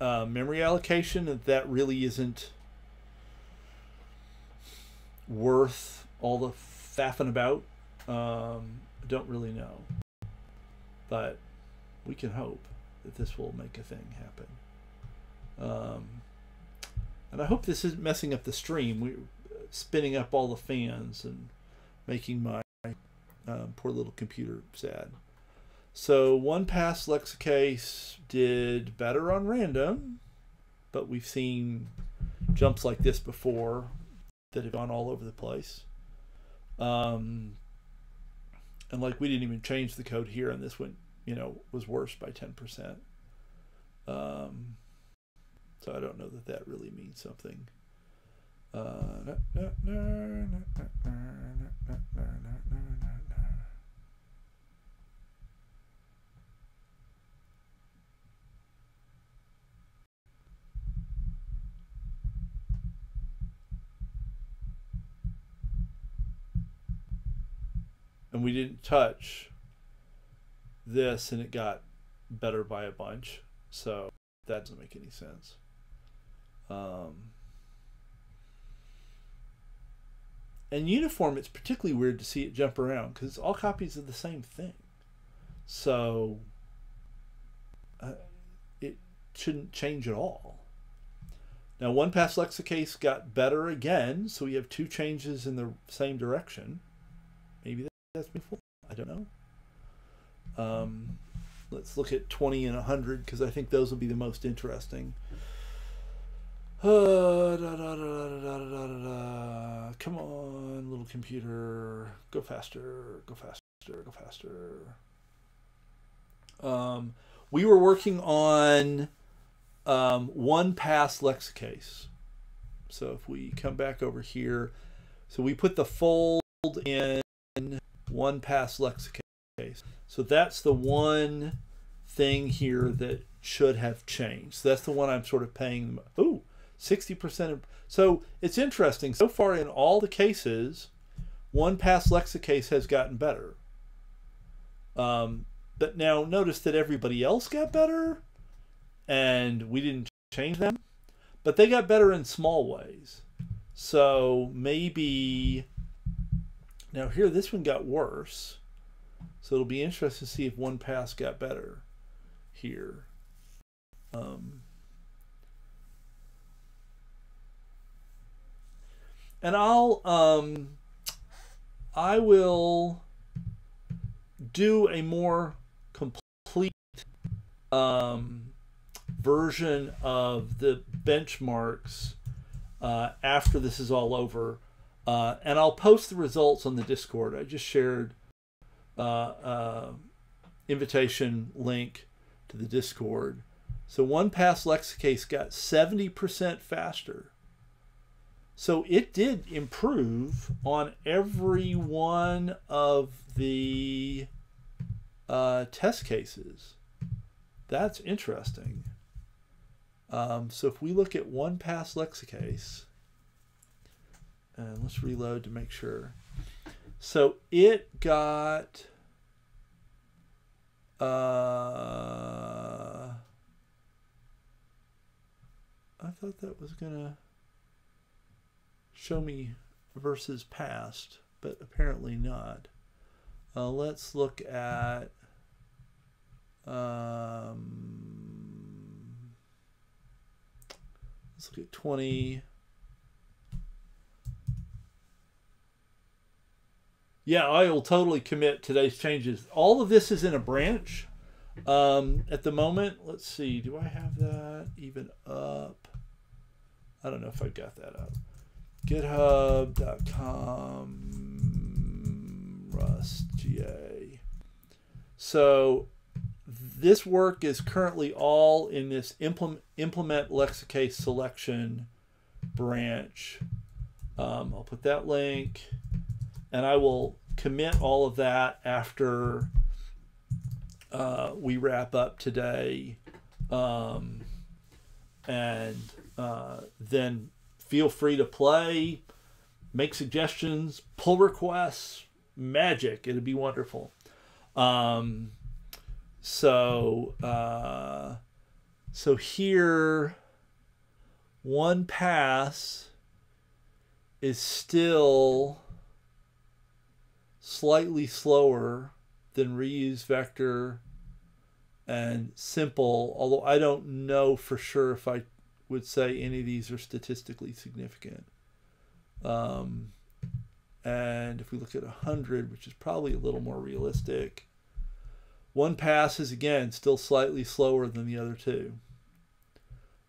uh, memory allocation that that really isn't worth all the faffing about. Um, I don't really know, but we can hope that this will make a thing happen. Um, and I hope this isn't messing up the stream. We're spinning up all the fans and making my um, poor little computer sad. So one pass lexicase did better on random, but we've seen jumps like this before that have gone all over the place. Um, and like we didn't even change the code here, and this went, you know, was worse by ten percent. Um, so I don't know that that really means something. Uh, and we didn't touch this and it got better by a bunch. So that doesn't make any sense. Um, and uniform it's particularly weird to see it jump around because it's all copies of the same thing. So uh, it shouldn't change at all. Now one pass lexicase got better again so we have two changes in the same direction that's before. I don't know. Um, let's look at 20 and 100 because I think those will be the most interesting. Come on, little computer. Go faster, go faster, go faster. Um, we were working on um, one pass lexicase. So if we come back over here, so we put the fold in one pass lexicase. Case. So that's the one thing here that should have changed. That's the one I'm sort of paying. Ooh, 60% of, so it's interesting. So far in all the cases, one pass lexicase has gotten better. Um, but now notice that everybody else got better and we didn't change them, but they got better in small ways. So maybe now here, this one got worse. So it'll be interesting to see if one pass got better here. Um, and I'll, um, I will do a more complete um, version of the benchmarks uh, after this is all over uh, and I'll post the results on the Discord. I just shared uh, uh, invitation link to the Discord. So one pass lexicase got 70% faster. So it did improve on every one of the uh, test cases. That's interesting. Um, so if we look at one pass lexicase, and let's reload to make sure. So it got uh, I thought that was gonna show me versus past, but apparently not. Uh, let's look at um, let's look at 20. Yeah, I will totally commit today's changes. All of this is in a branch um, at the moment. Let's see. Do I have that even up? I don't know if I've got that up github.com rustga. So this work is currently all in this implement, implement lexicase selection branch. Um, I'll put that link and I will commit all of that after uh, we wrap up today. Um, and uh, then feel free to play, make suggestions, pull requests, magic. It'd be wonderful. Um, so, uh, so here, one pass is still slightly slower than reuse vector and simple, although I don't know for sure if I would say any of these are statistically significant. Um, and if we look at 100, which is probably a little more realistic, one pass is again still slightly slower than the other two.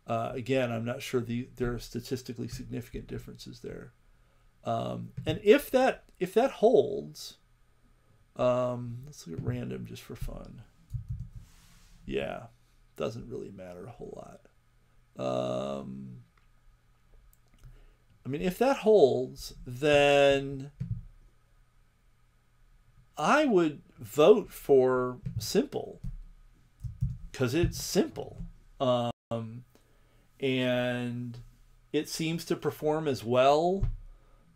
Uh, again, I'm not sure the, there are statistically significant differences there. Um, and if that if that holds, um, let's look at random just for fun. Yeah, doesn't really matter a whole lot. Um, I mean, if that holds, then I would vote for simple because it's simple. Um, and it seems to perform as well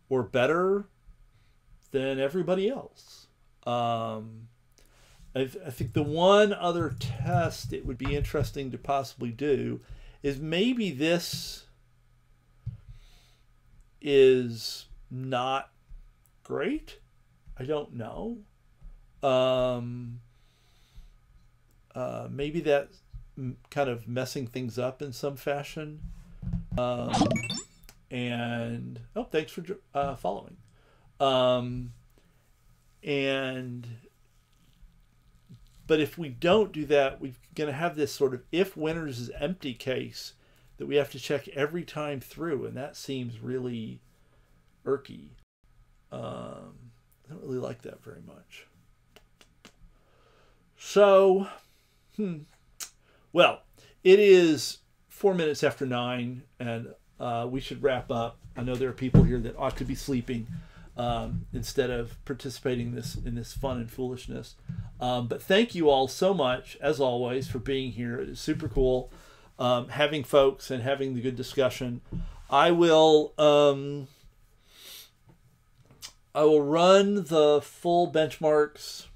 or better than everybody else. Um, I, I think the one other test it would be interesting to possibly do is maybe this is not great. I don't know. Um, uh, maybe that kind of messing things up in some fashion. Um, and oh, thanks for uh, following. Um, and but if we don't do that, we're going to have this sort of if winners is empty case that we have to check every time through, and that seems really irky. Um, I don't really like that very much. So, hmm. well, it is four minutes after nine, and uh, we should wrap up. I know there are people here that ought to be sleeping um, instead of participating in this in this fun and foolishness. Um, but thank you all so much, as always, for being here. It is super cool um, having folks and having the good discussion. I will um, I will run the full benchmarks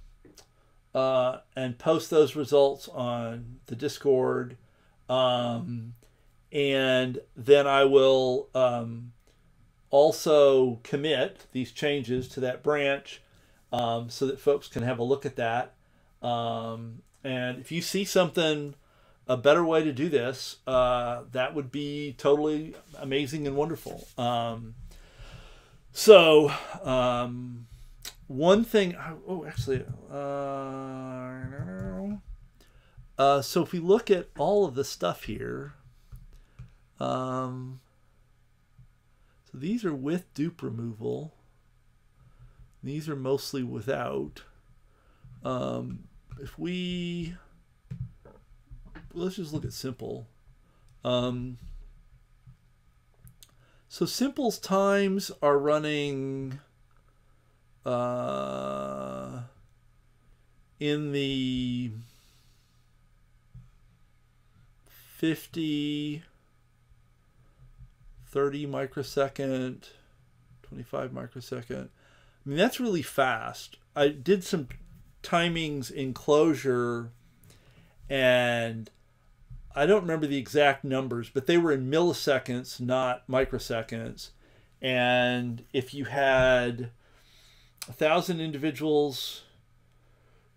uh, and post those results on the Discord, um, and then I will um, also commit these changes to that branch um, so that folks can have a look at that. Um, and if you see something, a better way to do this, uh, that would be totally amazing and wonderful. Um, so, um, one thing, oh, actually, uh, uh, so if we look at all of the stuff here, um, so these are with dupe removal. These are mostly without. Um, if we let's just look at simple. Um, so simple's times are running uh, in the 50, 30 microsecond, 25 microsecond. I mean, that's really fast. I did some timings in Clojure and I don't remember the exact numbers, but they were in milliseconds, not microseconds. And if you had a thousand individuals,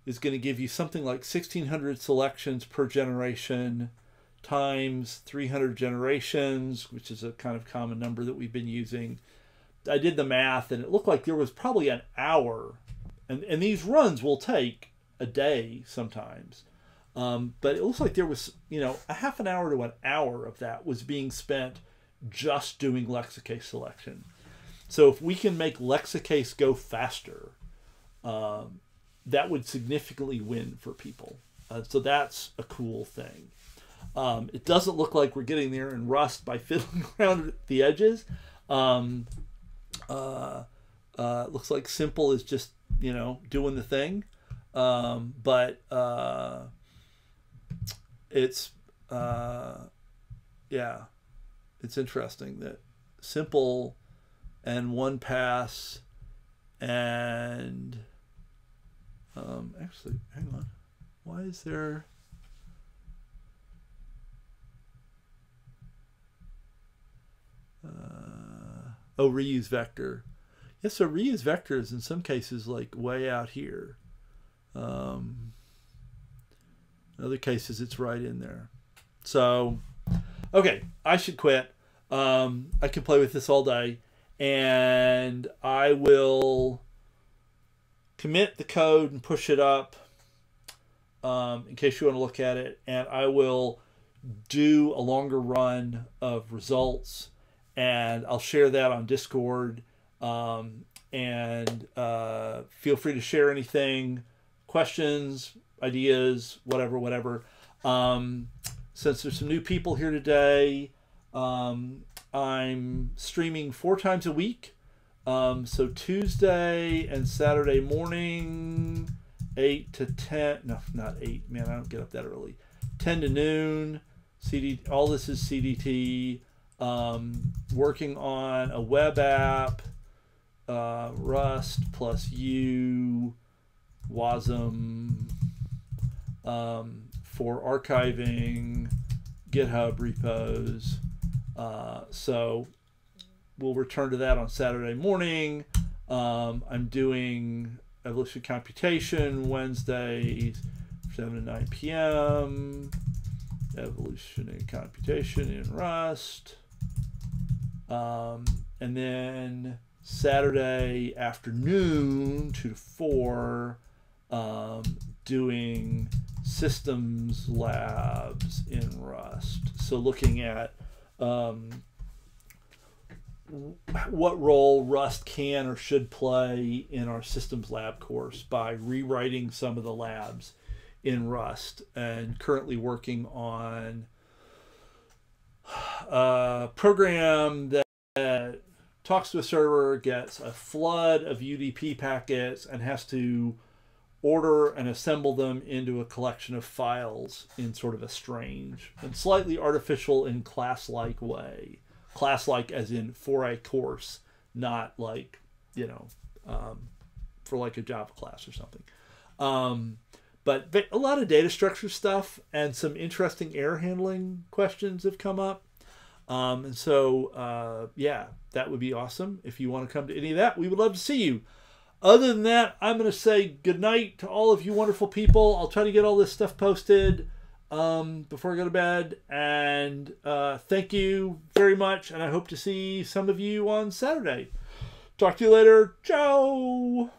is going to give you something like 1600 selections per generation times 300 generations, which is a kind of common number that we've been using. I did the math and it looked like there was probably an hour. And, and these runs will take a day sometimes. Um, but it looks like there was, you know, a half an hour to an hour of that was being spent just doing Lexicase selection. So if we can make Lexicase go faster, um, that would significantly win for people. Uh, so that's a cool thing. Um, it doesn't look like we're getting there in Rust by fiddling around the edges. Um, uh, uh, looks like simple is just you know doing the thing, um, but uh, it's uh, yeah, it's interesting that simple and one pass and um, actually hang on why is there uh, oh reuse vector yes so reuse vector is in some cases like way out here um, in other cases, it's right in there. So, okay, I should quit. Um, I can play with this all day, and I will commit the code and push it up um, in case you want to look at it, and I will do a longer run of results, and I'll share that on Discord. Um, and uh, feel free to share anything, questions, ideas, whatever, whatever. Um, since there's some new people here today, um, I'm streaming four times a week. Um, so Tuesday and Saturday morning, 8 to 10. No, not 8. Man, I don't get up that early. 10 to noon. CD, all this is CDT. Um, working on a web app, uh, Rust plus Yew, Wasm, um, for archiving GitHub repos. Uh, so we'll return to that on Saturday morning. Um, I'm doing evolution computation Wednesdays, 7 to 9 p.m. Evolution and computation in Rust. Um, and then Saturday afternoon, 2 to 4, um, doing systems labs in Rust. So looking at um, what role Rust can or should play in our systems lab course by rewriting some of the labs in Rust and currently working on a program that talks to a server, gets a flood of UDP packets, and has to order and assemble them into a collection of files in sort of a strange and slightly artificial and class-like way. Class-like as in for a course, not like, you know, um, for like a Java class or something. Um, but a lot of data structure stuff and some interesting error handling questions have come up. Um, and so, uh, yeah, that would be awesome. If you want to come to any of that, we would love to see you. Other than that, I'm going to say goodnight to all of you wonderful people. I'll try to get all this stuff posted um, before I go to bed. And uh, thank you very much. And I hope to see some of you on Saturday. Talk to you later. Ciao.